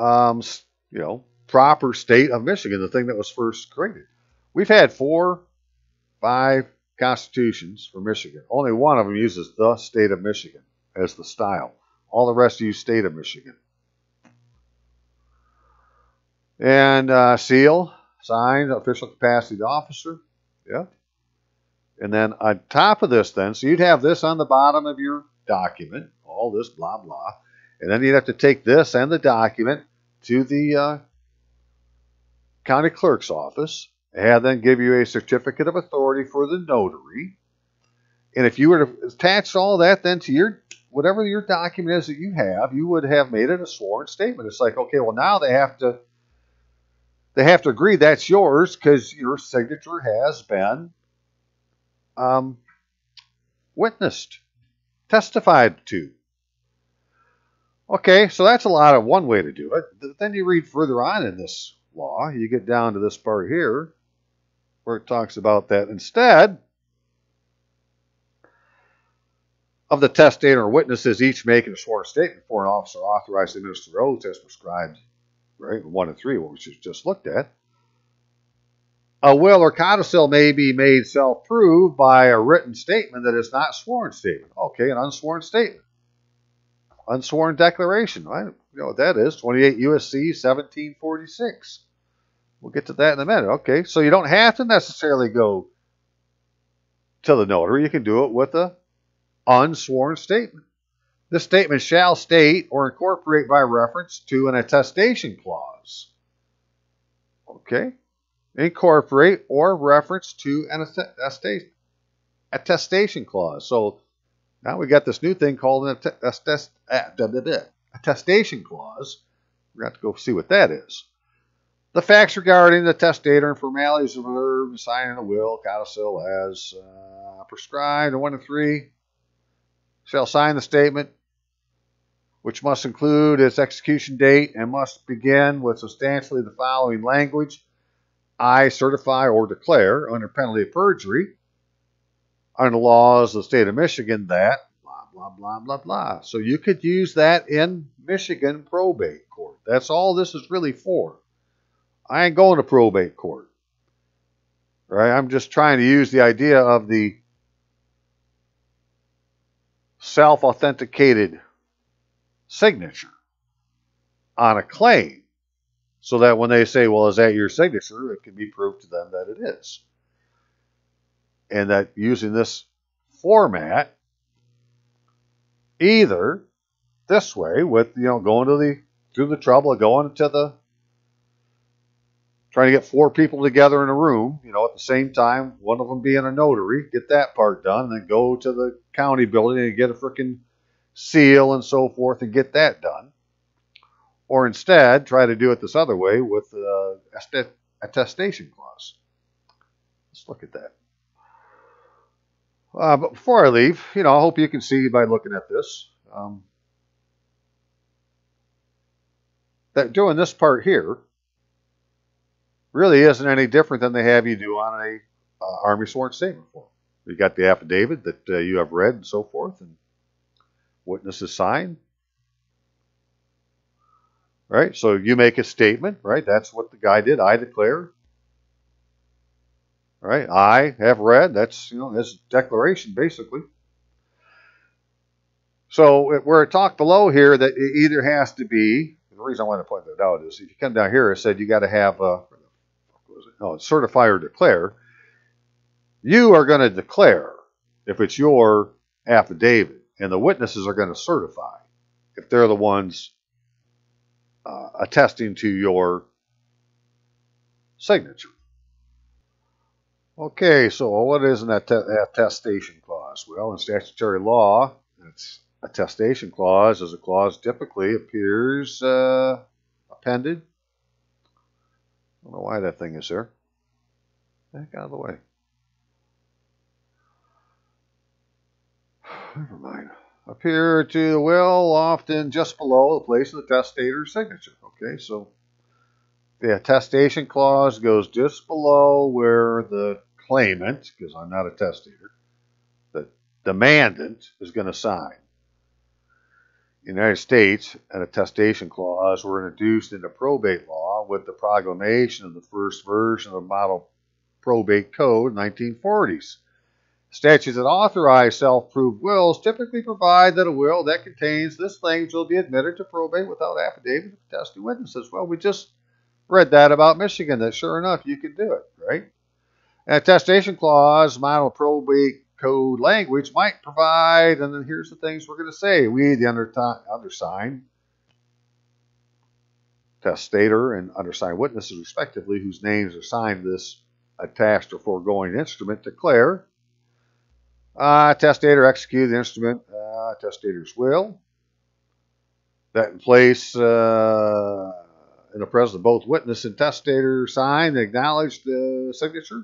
Speaker 1: um, you know, proper state of Michigan, the thing that was first created. We've had four, five constitutions for Michigan. Only one of them uses the state of Michigan as the style. All the rest use state of Michigan. And uh, seal, signed, official capacity officer. Yeah. And then on top of this, then, so you'd have this on the bottom of your document, all this blah, blah. And then you'd have to take this and the document to the uh, county clerk's office and then give you a certificate of authority for the notary. And if you were to attach all that then to your whatever your document is that you have, you would have made it a sworn statement. It's like, okay, well now they have to they have to agree that's yours because your signature has been um, witnessed, testified to. Okay, so that's a lot of one way to do it. Then you read further on in this law, you get down to this part here where it talks about that instead of the testator or witnesses each making a sworn statement for an officer authorized to administer oaths as prescribed, right, one and three, which we just looked at. A will or codicil may be made self-proved by a written statement that is not sworn statement. Okay, an unsworn statement. Unsworn declaration. I you know what that is. 28 USC 1746. We'll get to that in a minute. Okay, so you don't have to necessarily go to the notary. You can do it with a unsworn statement. This statement shall state or incorporate by reference to an attestation clause. Okay? Incorporate or reference to an attestation clause. So now we got this new thing called an attestation clause. We're going to go see what that is. The facts regarding the testator and formalities of the signing a will, codicil as uh, prescribed in 1 and 3 shall sign the statement, which must include its execution date and must begin with substantially the following language I certify or declare under penalty of perjury under the laws of the state of Michigan that blah, blah, blah, blah, blah. So you could use that in Michigan probate court. That's all this is really for. I ain't going to probate court. Right? I'm just trying to use the idea of the self authenticated signature on a claim so that when they say, well, is that your signature? It can be proved to them that it is. And that using this format, either this way with, you know, going to the, through the trouble of going to the trying to get four people together in a room, you know, at the same time, one of them being a notary, get that part done, and then go to the county building and get a freaking seal and so forth and get that done. Or instead, try to do it this other way with the uh, attestation clause. Let's look at that. Uh, but before I leave, you know, I hope you can see by looking at this um, that doing this part here really isn't any different than they have you do on a uh, Army sworn statement form. You got the affidavit that uh, you have read and so forth, and witnesses sign. Right? So you make a statement, right? That's what the guy did. I declare. Right? I have read. That's, you know, his declaration basically. So where it talked below here that it either has to be, the reason I want to point that out is if you come down here, it said you got to have a, no, certify or declare, you are going to declare if it's your affidavit, and the witnesses are going to certify if they're the ones uh, attesting to your signature. Okay, so what is an attestation clause? Well, in statutory law, it's attestation clause is a clause typically appears uh, appended I don't know why that thing is there. Back out of the way. Never mind. Appear to the will, often just below the place of the testator's signature. Okay, so the attestation clause goes just below where the claimant, because I'm not a testator, the demandant is going to sign. In the United States, an attestation clause were introduced into probate law with the proclamation of the first version of the Model Probate Code, in 1940s. Statutes that authorize self-proved wills typically provide that a will that contains this language will be admitted to probate without affidavit of attesting witnesses. Well, we just read that about Michigan, that sure enough, you can do it, right? An attestation clause, model probate code language might provide, and then here's the things we're going to say. We, the undersigned, testator and undersigned witnesses, respectively, whose names are signed this attached or foregoing instrument, declare uh, testator execute the instrument, uh, testator's will. That in place uh, in the presence of both witness and testator and acknowledged the signature.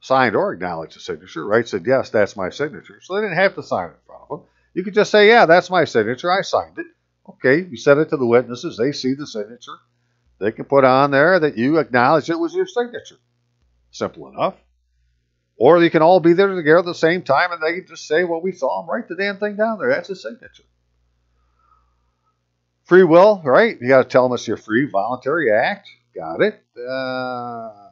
Speaker 1: Signed or acknowledged the signature, right? Said, yes, that's my signature. So they didn't have to sign it in them. You could just say, yeah, that's my signature. I signed it. Okay, you send it to the witnesses. They see the signature. They can put on there that you acknowledge it was your signature. Simple enough. Or they can all be there together at the same time and they can just say, well, we saw him write the damn thing down there. That's his signature. Free will, right? You got to tell them it's your free voluntary act. Got it. Uh,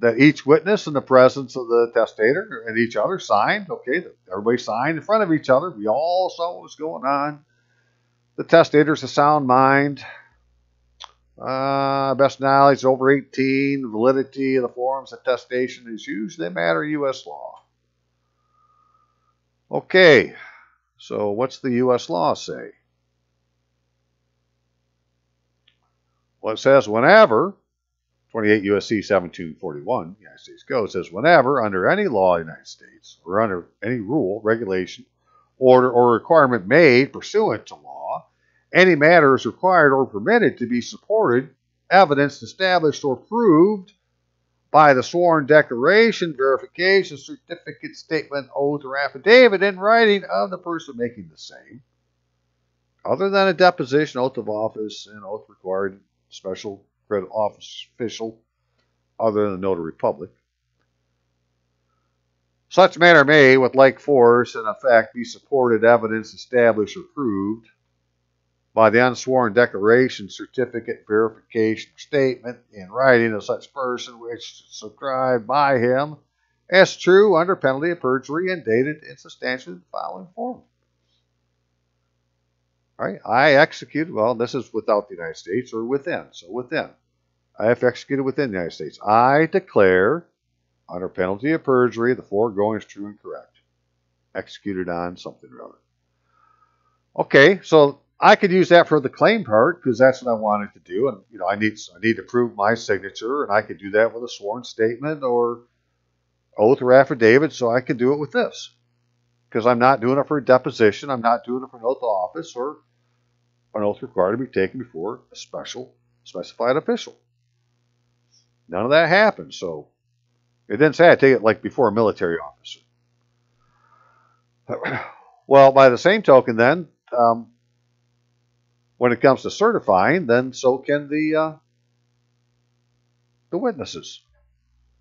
Speaker 1: that each witness in the presence of the testator and each other signed. Okay, everybody signed in front of each other. We all saw what was going on. The testator's a sound mind. Uh, best knowledge over 18. Validity of the forms of testation is. They matter U.S. law. Okay, so what's the U.S. law say? Well, it says whenever 28 U.S.C. 1741, United States Code says whenever, under any law of the United States, or under any rule, regulation, order, or requirement made pursuant to law, any matter is required or permitted to be supported, evidenced, established, or proved by the sworn declaration, verification, certificate, statement, oath, or affidavit in writing of the person making the same, other than a deposition, oath of office, and oath required special credit office official other than the notary public. Such matter may, with like force and effect, be supported, evidence, established, or proved by the unsworn declaration, certificate, verification, statement in writing of such person which subscribed by him as true under penalty of perjury and dated in substantially the following form. All right, I executed, well, this is without the United States or within, so within. I have executed within the United States. I declare, under penalty of perjury, the foregoing is true and correct. Executed on something or other. Okay, so I could use that for the claim part because that's what I wanted to do, and you know I need I need to prove my signature, and I could do that with a sworn statement or oath or affidavit. So I could do it with this because I'm not doing it for a deposition. I'm not doing it for an oath of office or an oath required to be taken before a special specified official. None of that happened. So it didn't say I take it like before a military officer. well, by the same token, then, um, when it comes to certifying, then so can the uh, the witnesses.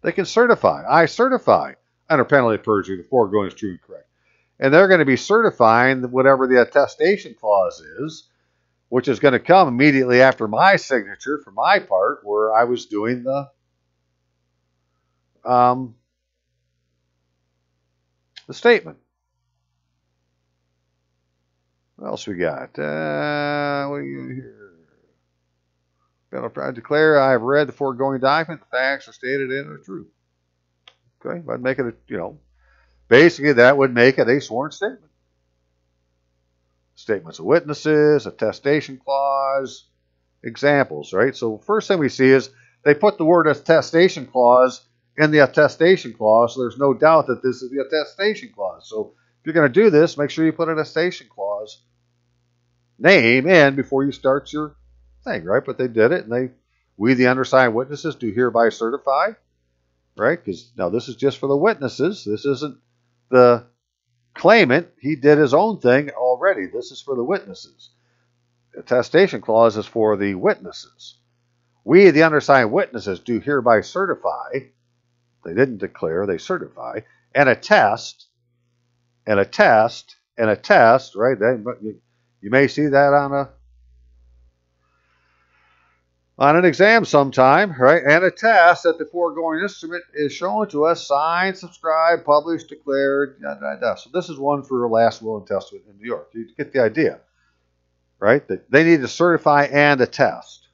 Speaker 1: They can certify. I certify under penalty of perjury the foregoing is true and correct. And they're going to be certifying whatever the attestation clause is which is going to come immediately after my signature for my part, where I was doing the um, the statement. What else we got? Uh, what are you here? I declare I have read the foregoing document. The facts are stated in are true. Okay, I'd make it a, you know, basically that would make it a sworn statement statements of witnesses, attestation clause, examples, right? So first thing we see is they put the word attestation clause in the attestation clause, so there's no doubt that this is the attestation clause. So if you're going to do this, make sure you put an attestation clause name in before you start your thing, right? But they did it, and they, we the undersigned witnesses do hereby certify, right? Because now this is just for the witnesses. This isn't the claimant, he did his own thing already. This is for the witnesses. The attestation clause is for the witnesses. We, the undersigned witnesses, do hereby certify, they didn't declare, they certify, and attest, and attest, and attest, right? You may see that on a on an exam sometime, right, and a test that the foregoing instrument is shown to us, signed, subscribed, published, declared. So this is one for a last will and testament in New York. You get the idea, right? That they need to certify and attest.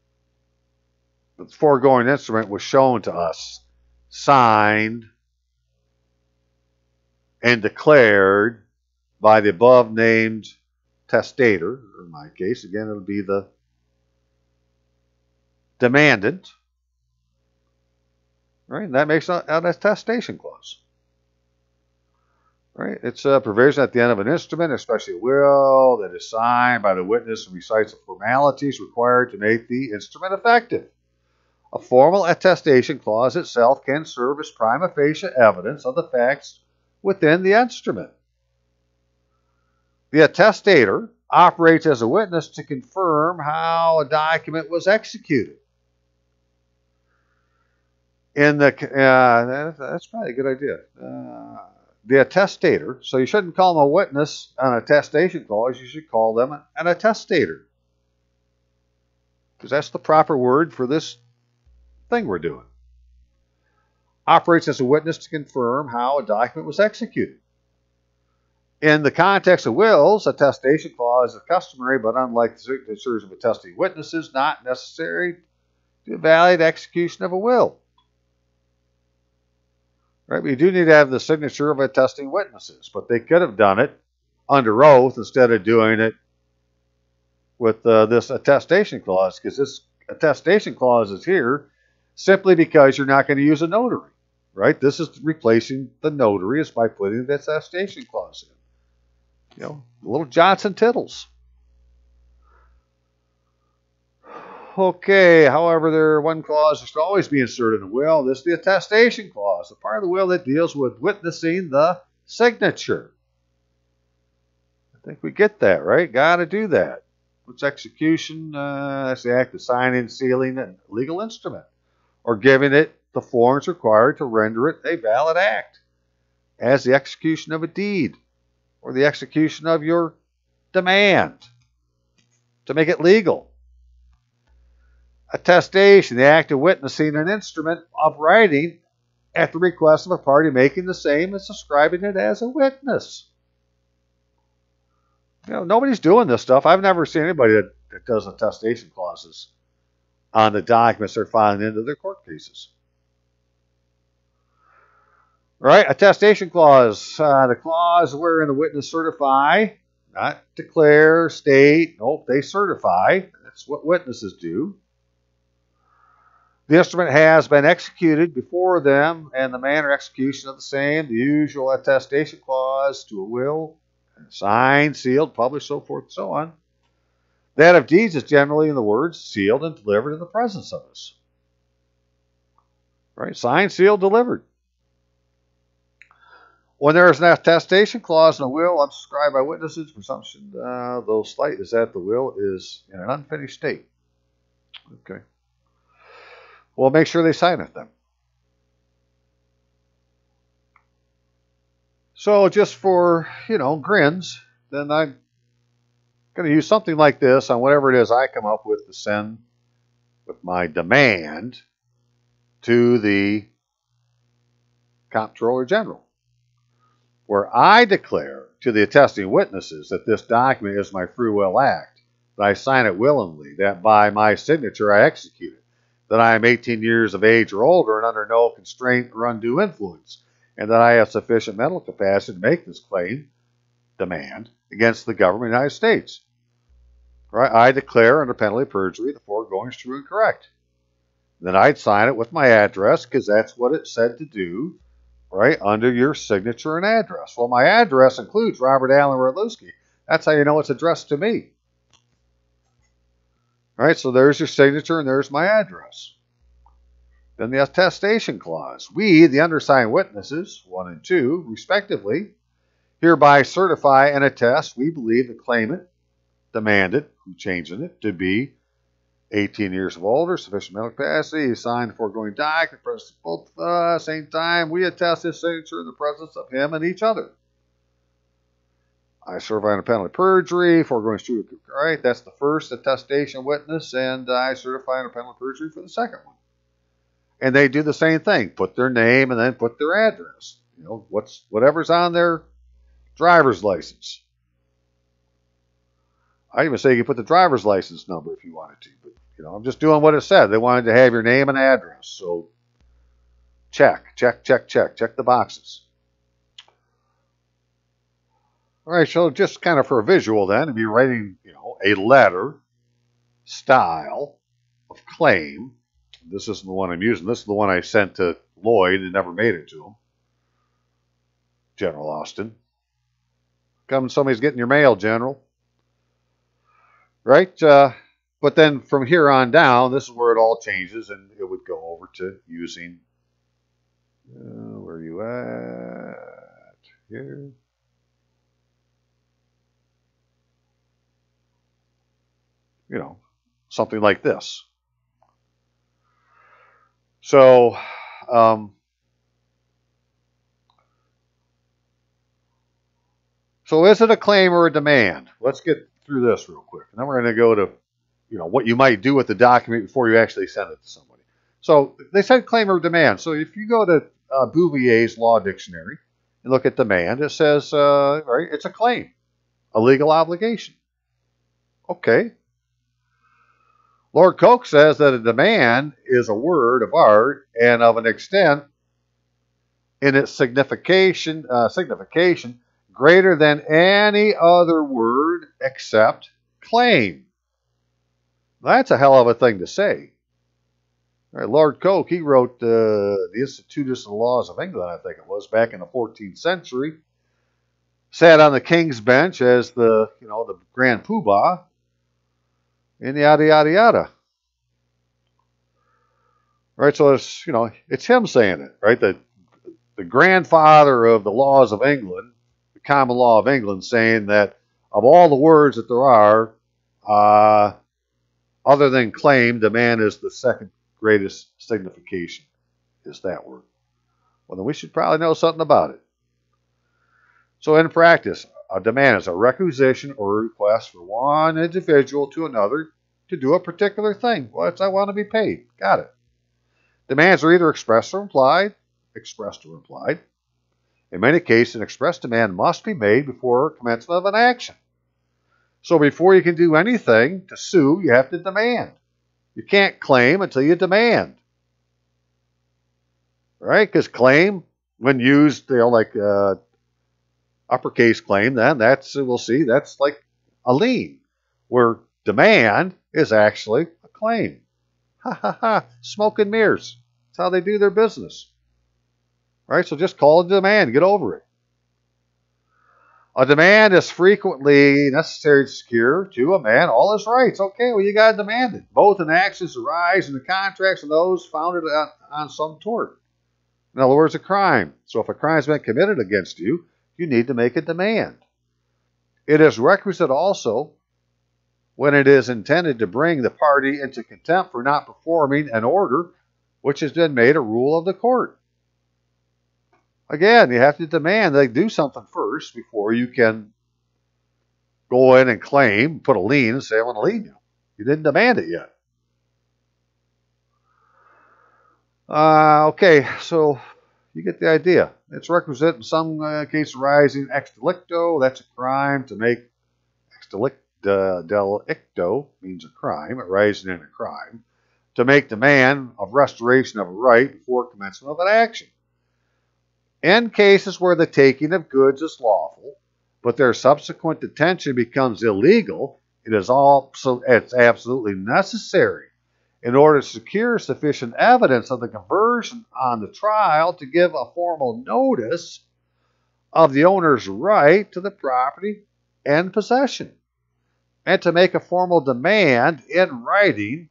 Speaker 1: The foregoing instrument was shown to us, signed, and declared by the above named testator, in my case, again, it'll be the demandant. Right? That makes an attestation clause. Right? It's a provision at the end of an instrument, especially a will, that is signed by the witness and recites the formalities required to make the instrument effective. A formal attestation clause itself can serve as prima facie evidence of the facts within the instrument. The attestator operates as a witness to confirm how a document was executed in the uh, that's probably a good idea. Uh, the attestator. So you shouldn't call them a witness on attestation clause. You should call them an attestator, because that's the proper word for this thing we're doing. operates as a witness to confirm how a document was executed. In the context of wills, attestation clause is customary, but unlike the signatures of attesting witnesses, not necessary to valid execution of a will. Right? We do need to have the signature of attesting witnesses, but they could have done it under oath instead of doing it with uh, this attestation clause, because this attestation clause is here simply because you're not going to use a notary. Right? This is replacing the notary is by putting the attestation clause in. You know, little Johnson tittles. Okay, however, there are one clause that should always be inserted in a will. This is the attestation clause, the part of the will that deals with witnessing the signature. I think we get that, right? Got to do that. What's execution? Uh, that's the act of signing, sealing a legal instrument, or giving it the forms required to render it a valid act, as the execution of a deed, or the execution of your demand to make it legal attestation, the act of witnessing an instrument of writing at the request of a party making the same and subscribing it as a witness. You know, nobody's doing this stuff. I've never seen anybody that, that does attestation clauses on the documents they're filing into their court cases. Right, attestation clause. Uh, the clause wherein the witness certify, not declare, state. Nope, they certify. That's what witnesses do. The instrument has been executed before them, and the manner execution of the same, the usual attestation clause to a will, signed, sealed, published, so forth, so on. That of deeds is generally in the words sealed and delivered in the presence of us. Right? Signed, sealed, delivered. When there is an attestation clause in a will unsubscribed by witnesses, presumption, uh, though slight, is that the will is in an unfinished state. Okay. Well, make sure they sign it then. So just for, you know, grins, then I'm going to use something like this on whatever it is I come up with to send with my demand to the Comptroller General, where I declare to the attesting witnesses that this document is my free will act, that I sign it willingly, that by my signature I execute it that I am 18 years of age or older and under no constraint or undue influence, and that I have sufficient mental capacity to make this claim, demand, against the government of the United States. Right? I declare under penalty of perjury the foregoing is true and correct. Then I'd sign it with my address because that's what it said to do, right, under your signature and address. Well, my address includes Robert Allen Retlusky. That's how you know it's addressed to me. All right, so there's your signature and there's my address. Then the attestation clause. We, the undersigned witnesses, one and two, respectively, hereby certify and attest we believe the claimant demanded, who changing it, to be 18 years of older, sufficient mental capacity, he signed the foregoing document, present both the same time. We attest his signature in the presence of him and each other. I certify on a penalty of perjury, foregoing true. All right, that's the first attestation witness, and I certify on a penalty of perjury for the second one. And they do the same thing: put their name and then put their address. You know, what's whatever's on their driver's license. I even say you can put the driver's license number if you wanted to, you know, I'm just doing what it said. They wanted to have your name and address, so check, check, check, check, check the boxes. All right, so just kind of for a visual then, if you're writing, you know, a letter style of claim, this isn't the one I'm using. This is the one I sent to Lloyd and never made it to him. General Austin. Come, somebody's getting your mail, General. Right? Uh, but then from here on down, this is where it all changes, and it would go over to using. Uh, where are you at? Here. you know, something like this. So, um, so is it a claim or a demand? Let's get through this real quick. And then we're going to go to, you know, what you might do with the document before you actually send it to somebody. So they said claim or demand. So if you go to uh, Bouvier's Law Dictionary and look at demand, it says, uh, right, it's a claim, a legal obligation. Okay. Lord Coke says that a demand is a word of art and of an extent in its signification, uh, signification greater than any other word except claim. That's a hell of a thing to say. Right, Lord Coke, he wrote uh, the Institutes of the Laws of England, I think it was, back in the 14th century. Sat on the king's bench as the, you know, the grand poobah, and yada yada yada. Right, so it's you know it's him saying it, right? The the grandfather of the laws of England, the common law of England, saying that of all the words that there are, uh, other than claim, demand is the second greatest signification is that word. Well, then we should probably know something about it. So, in practice, a demand is a requisition or a request for one individual to another to do a particular thing. Well, I want to be paid. Got it. Demands are either expressed or implied. Expressed or implied. In many cases, an express demand must be made before commencement of an action. So before you can do anything to sue, you have to demand. You can't claim until you demand. Right? Because claim, when used, you know, like uh, uppercase claim, then that's, we'll see, that's like a lien. Where demand is actually a claim. Ha ha ha. Smoke and mirrors. That's how they do their business. Right? So just call it demand. Get over it. A demand is frequently necessary to secure to a man all his rights. Okay, well, you got to demand it. Both in actions arise in the contracts and those founded on, on some tort. In other words, a crime. So if a crime has been committed against you, you need to make a demand. It is requisite also when it is intended to bring the party into contempt for not performing an order which has been made a rule of the court. Again, you have to demand they do something first before you can go in and claim, put a lien, and say, I want to lien you. You didn't demand it yet. Uh, okay, so you get the idea. It's requisite in some uh, case arising ex delicto. That's a crime to make ex delicto, uh, delicto means a crime, arising in a crime, to make demand of restoration of a right before commencement of an action. In cases where the taking of goods is lawful, but their subsequent detention becomes illegal, it is also it's absolutely necessary in order to secure sufficient evidence of the conversion on the trial to give a formal notice of the owner's right to the property and possession, and to make a formal demand in writing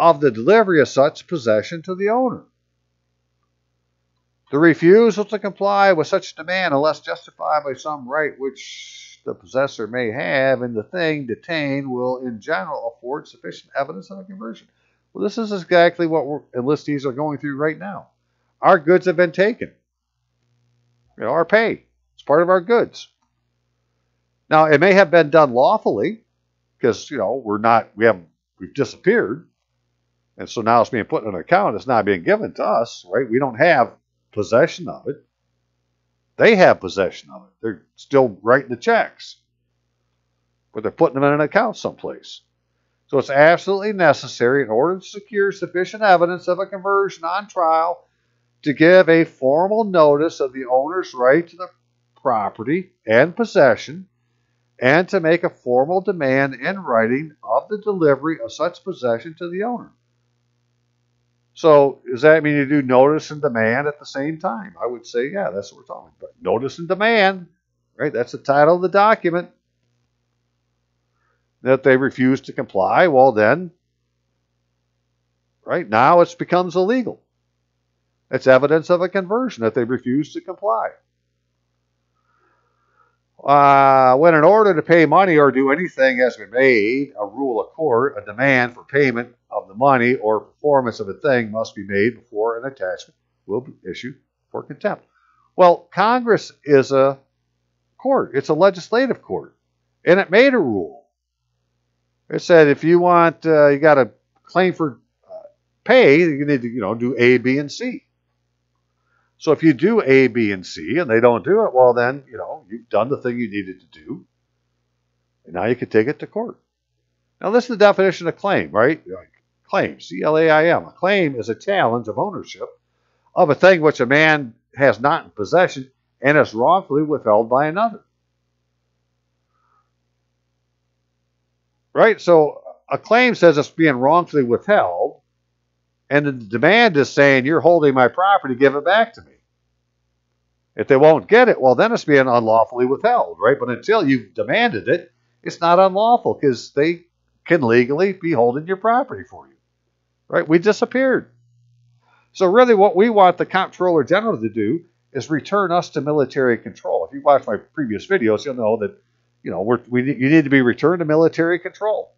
Speaker 1: of the delivery of such possession to the owner. The refusal to comply with such demand unless justified by some right which the possessor may have in the thing detained will in general afford sufficient evidence of a conversion. Well, this is exactly what we're, enlistees are going through right now. Our goods have been taken. You know, our pay. It's part of our goods. Now, it may have been done lawfully because, you know, we're not, we haven't, we've disappeared. And so now it's being put in an account. It's not being given to us, right? We don't have possession of it. They have possession of it. They're still writing the checks, but they're putting them in an account someplace. So it's absolutely necessary in order to secure sufficient evidence of a conversion on trial to give a formal notice of the owner's right to the property and possession and to make a formal demand in writing of the delivery of such possession to the owner. So does that mean you do notice and demand at the same time? I would say, yeah, that's what we're talking about. Notice and demand, right? That's the title of the document. That they refuse to comply, well then, right now it becomes illegal. It's evidence of a conversion that they refuse to comply. Uh, when an order to pay money or do anything has been made, a rule of court, a demand for payment of the money or performance of a thing must be made before an attachment will be issued for contempt. Well, Congress is a court, it's a legislative court, and it made a rule. It said if you want, uh, you got a claim for uh, pay, you need to, you know, do A, B, and C. So if you do A, B, and C and they don't do it, well, then, you know, you've done the thing you needed to do. And now you can take it to court. Now, this is the definition of claim, right? Claim, C L A I M. A claim is a challenge of ownership of a thing which a man has not in possession and is wrongfully withheld by another. Right? So a claim says it's being wrongfully withheld, and the demand is saying, You're holding my property, give it back to me. If they won't get it, well, then it's being unlawfully withheld, right? But until you've demanded it, it's not unlawful because they can legally be holding your property for you, right? We disappeared. So, really, what we want the Comptroller General to do is return us to military control. If you watch my previous videos, you'll know that you know we you need to be returned to military control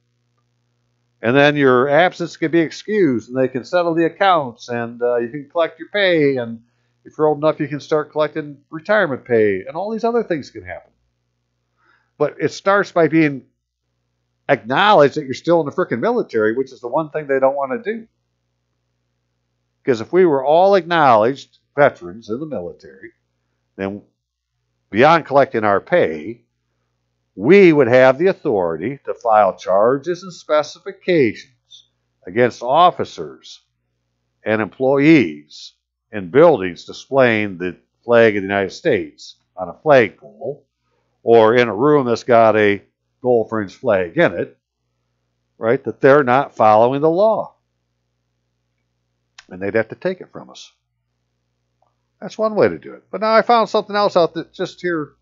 Speaker 1: and then your absence can be excused, and they can settle the accounts, and uh, you can collect your pay, and if you're old enough, you can start collecting retirement pay, and all these other things can happen. But it starts by being acknowledged that you're still in the freaking military, which is the one thing they don't want to do. Because if we were all acknowledged veterans in the military, then beyond collecting our pay, we would have the authority to file charges and specifications against officers and employees in buildings displaying the flag of the United States on a flagpole or in a room that's got a gold fringe flag in it, right? That they're not following the law. And they'd have to take it from us. That's one way to do it. But now I found something else out that just here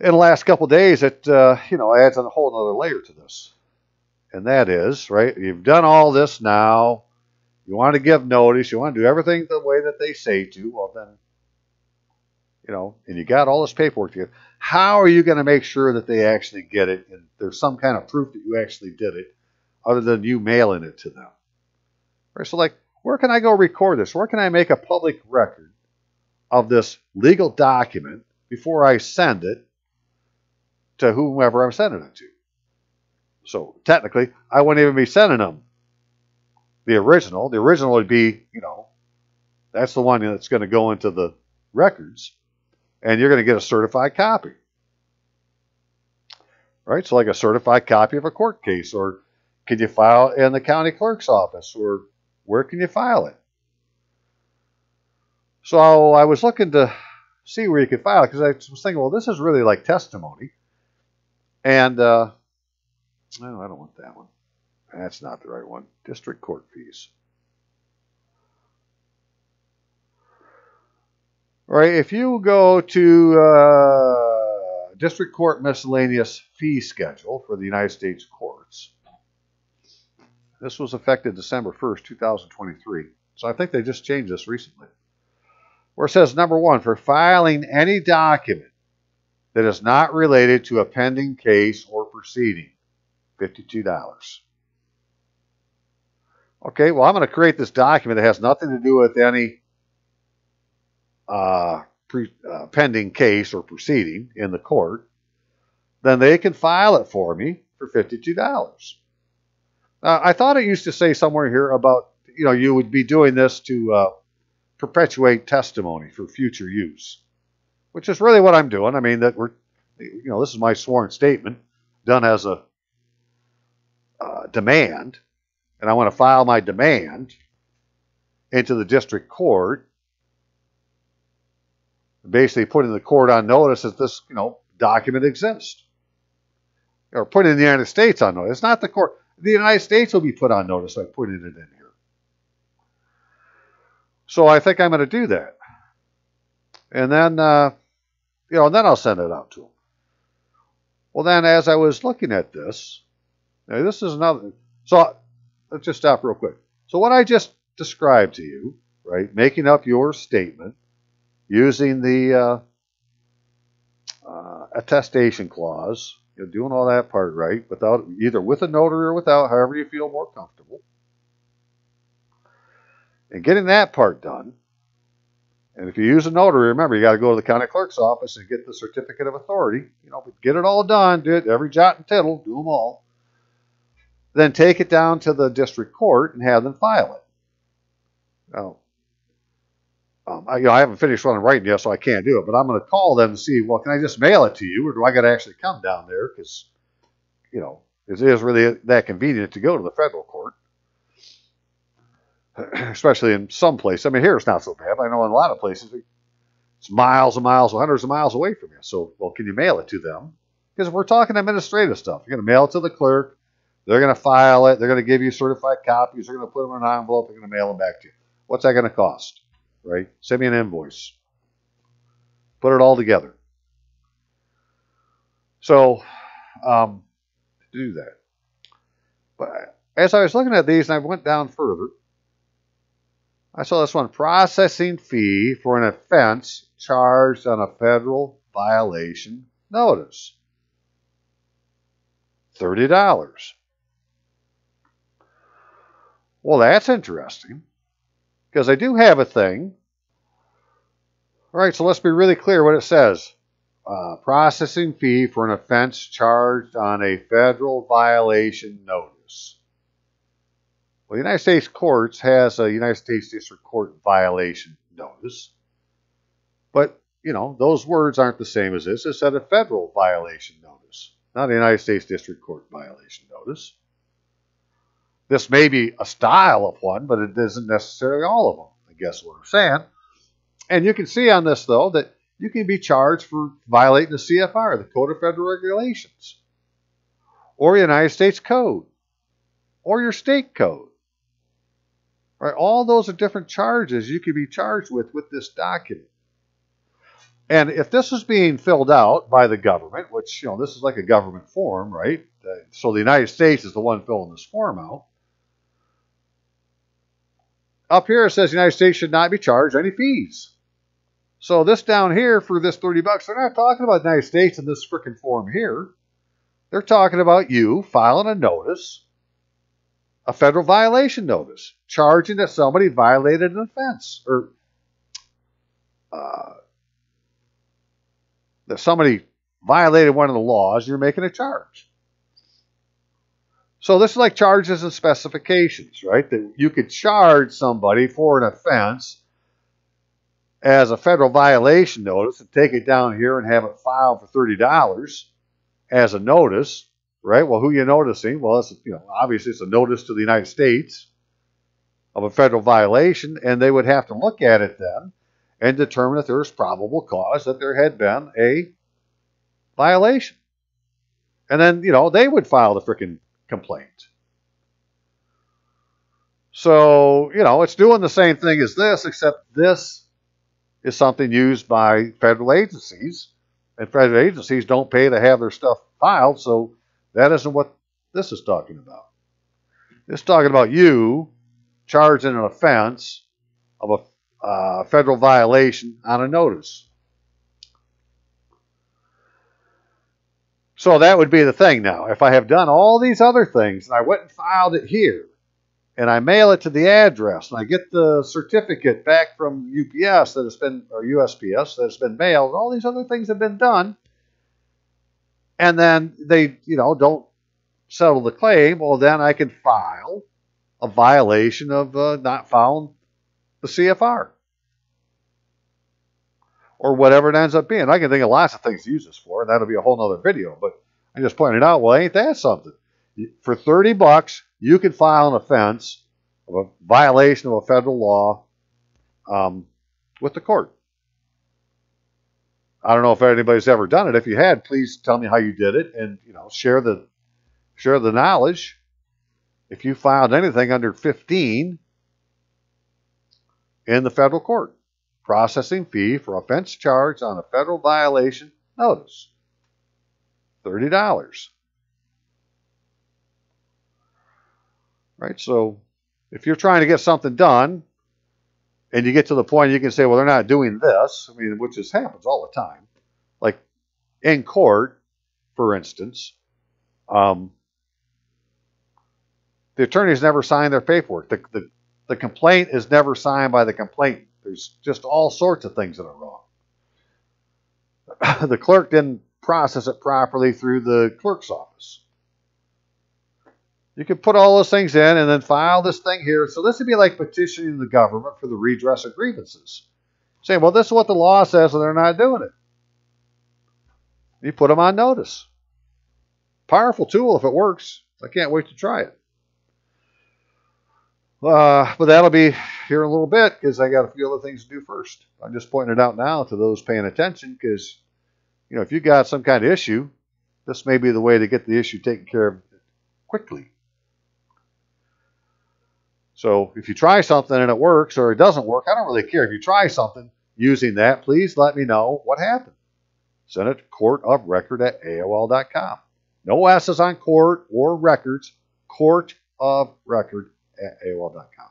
Speaker 1: in the last couple days, it uh, you know adds a whole other layer to this, and that is right. You've done all this now. You want to give notice. You want to do everything the way that they say to. Well, then, you know, and you got all this paperwork together. How are you going to make sure that they actually get it, and there's some kind of proof that you actually did it, other than you mailing it to them? Right. So, like, where can I go record this? Where can I make a public record of this legal document before I send it to whomever I'm sending it to. So technically, I wouldn't even be sending them the original. The original would be, you know, that's the one that's going to go into the records, and you're going to get a certified copy. Right? So, like a certified copy of a court case, or can you file in the county clerk's office, or where can you file it? So, I was looking to see where you could file it because I was thinking, well, this is really like testimony. And uh, no, I don't want that one. That's not the right one. District court fees. All right, if you go to uh, District Court Miscellaneous Fee Schedule for the United States Courts, this was effective December 1st, 2023. So I think they just changed this recently. Where it says, number one, for filing any document that is not related to a pending case or proceeding. $52. Okay, well, I'm going to create this document that has nothing to do with any uh, pre, uh, pending case or proceeding in the court. Then they can file it for me for $52. Now, I thought it used to say somewhere here about, you know, you would be doing this to uh, perpetuate testimony for future use which is really what I'm doing. I mean, that we're, you know, this is my sworn statement done as a uh, demand, and I want to file my demand into the district court, basically putting the court on notice that this, you know, document exists, or putting the United States on notice. It's not the court. The United States will be put on notice by putting it in here. So I think I'm going to do that. And then, uh, you know, and then I'll send it out to them. Well, then, as I was looking at this, this is another. So let's just stop real quick. So what I just described to you, right, making up your statement using the uh, uh, attestation clause, you know, doing all that part right, without either with a notary or without, however you feel more comfortable, and getting that part done and if you use a notary, remember you got to go to the county clerk's office and get the certificate of authority. You know, get it all done, do it every jot and tittle, do them all. Then take it down to the district court and have them file it. Now, um, I, you know, I haven't finished what I'm writing yet, so I can't do it. But I'm going to call them and see. Well, can I just mail it to you, or do I got to actually come down there? Because, you know, it is really that convenient to go to the federal court, especially in some places. I mean, here it's not so bad. I know in a lot of places it's miles and miles, or hundreds of miles away from you. So, well, can you mail it to them? Because if we're talking administrative stuff, you're going to mail it to the clerk. They're going to file it. They're going to give you certified copies. They're going to put them in an envelope. They're going to mail them back to you. What's that going to cost? Right? Send me an invoice. Put it all together. So, um, do that. But as I was looking at these and I went down further, I saw this one processing fee for an offense charged on a federal violation notice. $30. Well, that's interesting because I do have a thing. All right, so let's be really clear what it says. Uh, processing fee for an offense charged on a federal violation notice. Well, the United States Courts has a United States District Court violation notice, but you know those words aren't the same as this. It said a federal violation notice, not a United States District Court violation notice. This may be a style of one, but it isn't necessarily all of them. I guess what I'm saying. And you can see on this though that you can be charged for violating the CFR, the Code of Federal Regulations, or the United States Code, or your state code. Right? All those are different charges you could be charged with with this document. And if this is being filled out by the government, which, you know, this is like a government form, right? Uh, so the United States is the one filling this form out. Up here it says the United States should not be charged any fees. So this down here for this 30 bucks, they're not talking about the United States in this freaking form here. They're talking about you filing a notice, a federal violation notice, charging that somebody violated an offense or uh, that somebody violated one of the laws, you're making a charge. So this is like charges and specifications, right? That you could charge somebody for an offense as a federal violation notice and take it down here and have it filed for $30 as a notice, right? Well, who are you noticing? Well, it's, you know, obviously it's a notice to the United States of a federal violation, and they would have to look at it then and determine if there was probable cause that there had been a violation. And then, you know, they would file the freaking complaint. So, you know, it's doing the same thing as this, except this is something used by federal agencies, and federal agencies don't pay to have their stuff filed, so that isn't what this is talking about. It's talking about you charging an offense of a uh, federal violation on a notice. So that would be the thing now. If I have done all these other things and I went and filed it here, and I mail it to the address, and I get the certificate back from UPS that has been, or USPS that has been mailed, all these other things have been done, and then they, you know, don't settle the claim, well, then I can file a violation of uh, not filing the CFR or whatever it ends up being. I can think of lots of things to use this for, and that'll be a whole other video. But I just pointed out, well, ain't that something? For 30 bucks, you can file an offense of a violation of a federal law um, with the court. I don't know if anybody's ever done it. If you had, please tell me how you did it, and you know, share the share the knowledge. If you filed anything under 15 in the federal court processing fee for offense charged on a federal violation notice. $30. Right? So if you're trying to get something done and you get to the point you can say, well, they're not doing this, I mean, which just happens all the time. Like in court, for instance, um, the attorneys never sign their paperwork. The, the, the complaint is never signed by the complainant. There's just all sorts of things that are wrong. the clerk didn't process it properly through the clerk's office. You could put all those things in and then file this thing here. So this would be like petitioning the government for the redress of grievances. saying, well, this is what the law says, and they're not doing it. You put them on notice. Powerful tool if it works. I can't wait to try it. Uh, but that'll be here in a little bit because I got a few other things to do first. I'm just pointing it out now to those paying attention because, you know, if you got some kind of issue, this may be the way to get the issue taken care of quickly. So if you try something and it works or it doesn't work, I don't really care. If you try something using that, please let me know what happened. Send it to court of record at AOL.com. No S's on court or records, court of record at AOL.com.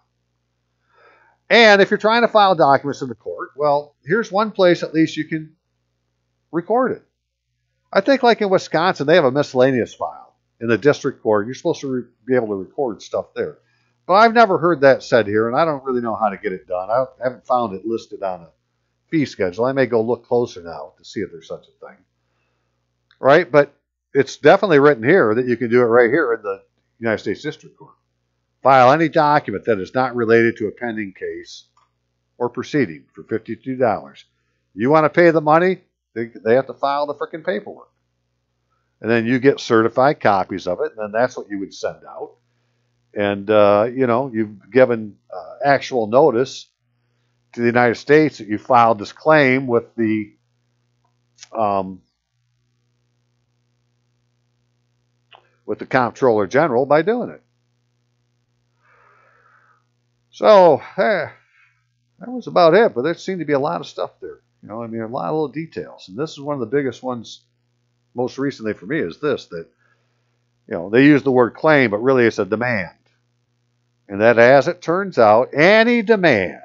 Speaker 1: And if you're trying to file documents in the court, well, here's one place at least you can record it. I think, like in Wisconsin, they have a miscellaneous file in the district court. You're supposed to re- be able to record stuff there. But I've never heard that said here, and I don't really know how to get it done. I haven't found it listed on a fee schedule. I may go look closer now to see if there's such a thing. Right? But it's definitely written here that you can do it right here in the United States District Court. File any document that is not related to a pending case or proceeding for $52. You want to pay the money, they, they have to file the freaking paperwork. And then you get certified copies of it, and then that's what you would send out. And, uh, you know, you've given uh, actual notice to the United States that you filed this claim with the um, with the Comptroller General by doing it. So, eh, that was about it, but there seemed to be a lot of stuff there. You know, I mean, a lot of little details. And this is one of the biggest ones, most recently for me, is this that, you know, they use the word claim, but really it's a demand. And that, as it turns out, any demand,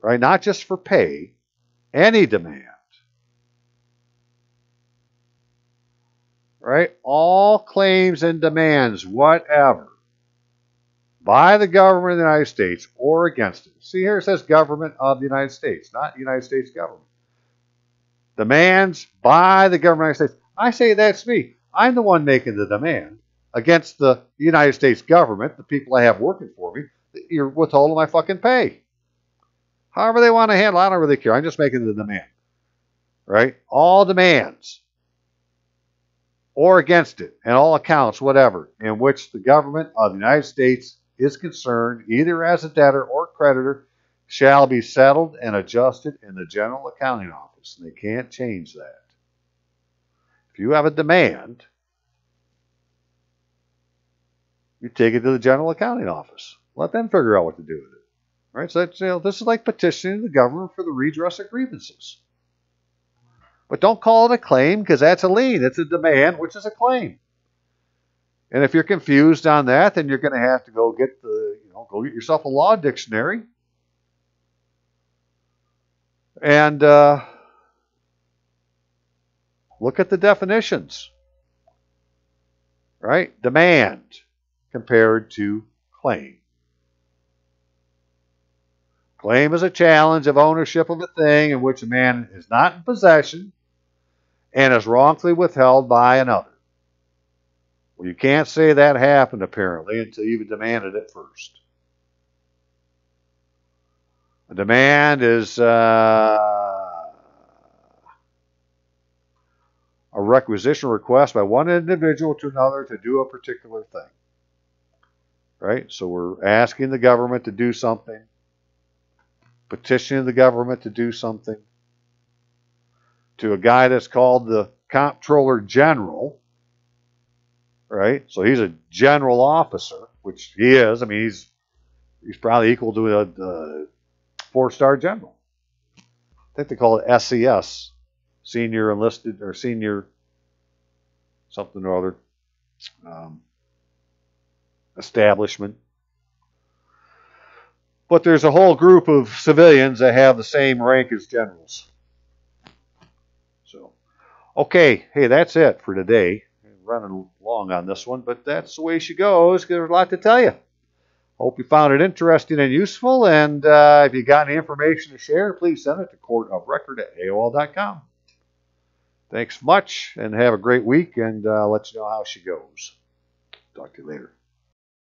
Speaker 1: right, not just for pay, any demand, right, all claims and demands, whatever, by the government of the United States or against it. See here it says government of the United States, not United States government. Demands by the government of the United States. I say that's me. I'm the one making the demand against the United States government, the people I have working for me. You're withholding my fucking pay. However they want to handle, I don't really care. I'm just making the demand. Right? All demands or against it, and all accounts, whatever, in which the government of the United States is concerned, either as a debtor or creditor, shall be settled and adjusted in the General Accounting Office. And they can't change that. You have a demand, you take it to the General Accounting Office. Let them figure out what to do with it. Right? So you know, this is like petitioning the government for the redress of grievances. But don't call it a claim because that's a lien. It's a demand, which is a claim. And if you're confused on that, then you're going to have to go get the, you know, go get yourself a law dictionary. And uh, look at the definitions. Right? Demand compared to claim. Claim is a challenge of ownership of a thing in which a man is not in possession and is wrongfully withheld by another. Well, you can't say that happened, apparently, until you've demanded it first. A demand is uh, a requisition request by one individual to another to do a particular thing. Right? So we're asking the government to do something, petitioning the government to do something to a guy that's called the Comptroller General right? So he's a general officer, which he is. I mean, he's he's probably equal to a, a four-star general. I think they call it SES, senior enlisted or senior something or other um, establishment. But there's a whole group of civilians that have the same rank as generals. So, okay, hey, that's it for today I'm running long on this one, but that's the way she goes. There's a lot to tell you. Hope you found it interesting and useful. And uh, if you got any information to share, please send it to courtofrecord at AOL.com. Thanks much and have a great week, and uh, let you know how she goes. Talk to you later.